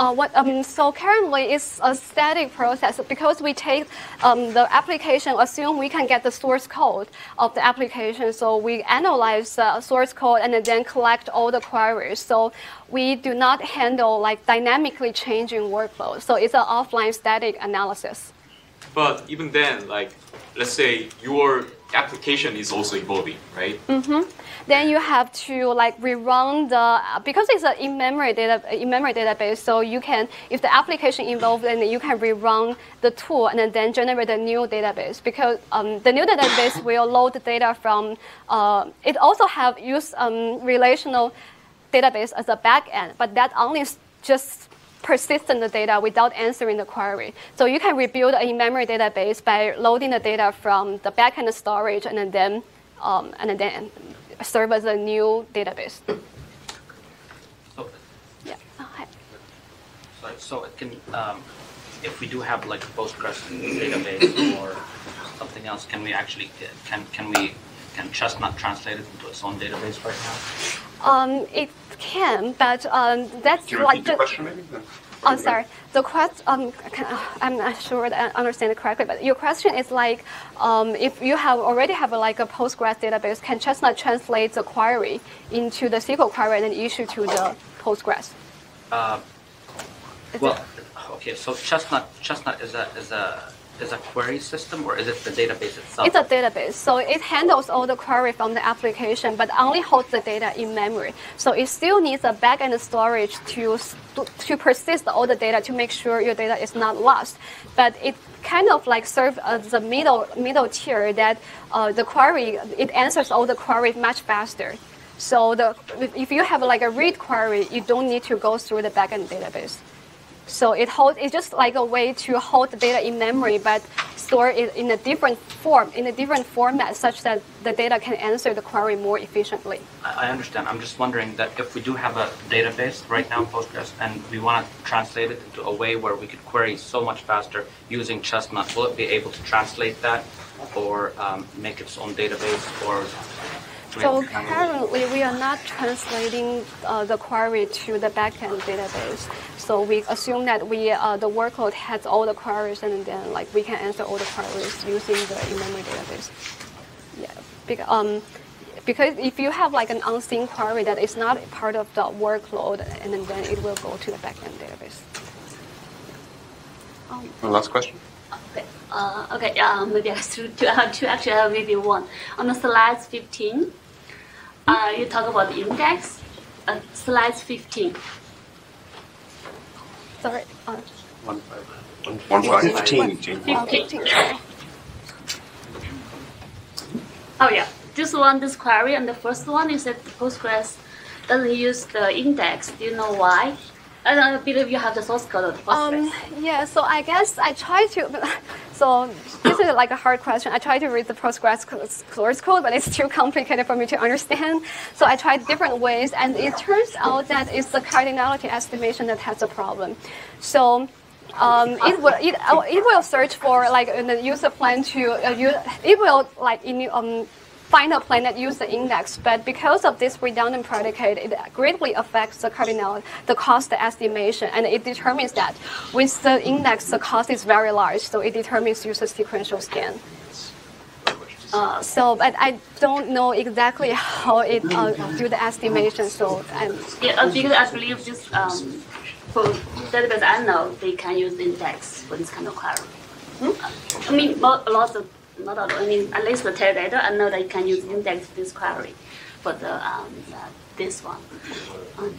Uh, what, um, so currently it's a static process because we take um, the application, assume we can get the source code of the application. So we analyze the source code and then collect all the queries. So we do not handle like dynamically changing workload. So it's an offline static analysis. But even then, like, let's say your application is also evolving, right? Mm-hmm. Then you have to like rerun the because it's an in-memory data in-memory database. So you can, if the application involved, then you can rerun the tool and then generate a new database because um, the new database *coughs* will load the data from. Uh, it also have use um, relational database as a backend, but that only just persistent the data without answering the query. So you can rebuild a in-memory database by loading the data from the backend storage and then um, and then serve as a new database. So, yeah. Okay. So, so it can, um, if we do have like a Postgres database or something else, can we actually can can we can Chestnut translate it into its own database right now? Um, it can, but um, that's Can you like repeat the question maybe? Oh, sorry. The question, um, I'm not sure that I understand it correctly, but your question is like, um, if you have already have a, like a Postgres database, can Chestnut translate the query into the SQL query and then issue to the Postgres? Uh, well, okay. So Chestnut, Chestnut is a is a is a query system or is it the database itself? It's a database. So it handles all the query from the application, but only holds the data in memory. So it still needs a backend storage to, to persist all the data to make sure your data is not lost. But it kind of like serve as a middle middle tier that uh, the query it answers all the queries much faster. So the if you have like a read query, you don't need to go through the backend database. So it holds, it's just like a way to hold the data in memory, but store it in a different form, in a different format, such that the data can answer the query more efficiently. I understand. I'm just wondering that if we do have a database right now, in Postgres, and we want to translate it into a way where we could query so much faster using Chestnut, will it be able to translate that or um, make its own database or so currently, we are not translating uh, the query to the backend database. So we assume that we uh, the workload has all the queries, and then like we can answer all the queries using the in-memory database. Yeah, because, um, because if you have like an unseen query that is not part of the workload, and then it will go to the backend database. Um, One last question. Okay. Uh, okay. Uh, maybe I have to, to, to actually have maybe one on the slides 15 uh, you talk about the index. Uh, slide 15. Sorry. Uh, one, five, one, one, five, 15. 15. 15. Oh, yeah. This one, this query, and the first one is that Postgres doesn't use the index. Do you know why? I believe you have the source code of the Um, yeah, so I guess I try to. *laughs* So this is like a hard question. I try to read the Postgres source code, but it's too complicated for me to understand. So I tried different ways, and it turns out that it's the cardinality estimation that has a problem. So um, it will it, it will search for like in the user plan to uh, use, it will like in, um, find a plan that uses the index, but because of this redundant predicate, it greatly affects the cardinal, the cost estimation, and it determines that with the index, the cost is very large, so it determines user sequential scan. Uh, so, but I don't know exactly *laughs* how it uh, do the estimation. So, I'm yeah, uh, because I believe this um, for database I know, they can use index for this kind of query. I mean, lots of, not all, I mean, at least for Teradata, I know that you can use index for this query, but the, um, uh, this one. Um,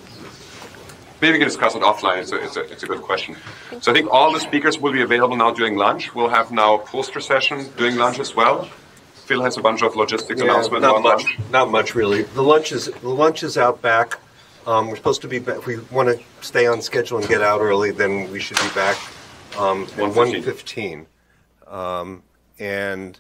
Maybe we can discuss it offline. It's a, it's, a, it's a good question. So I think all the speakers will be available now during lunch. We'll have now poster session during lunch as well. Phil has a bunch of logistics Yeah, announcements not on much. lunch. Not much, really. The lunch is the lunch is out back. Um, we're supposed to be. Ba- if we want to stay on schedule and get out early, then we should be back um, at 1:15. one fifteen. Um, and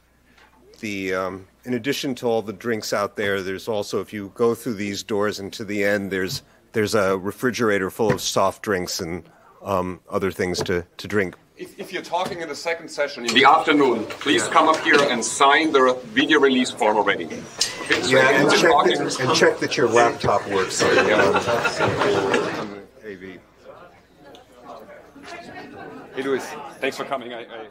the um, in addition to all the drinks out there, there's also if you go through these doors and to the end, there's there's a refrigerator full of soft drinks and um, other things to, to drink. If, if you're talking in the second session in the afternoon, please come up here and sign the video release form already. Okay, so Yeah, and check, that, and check that your laptop works. on the, um, AV. Hey, Luis, thanks for coming. I, I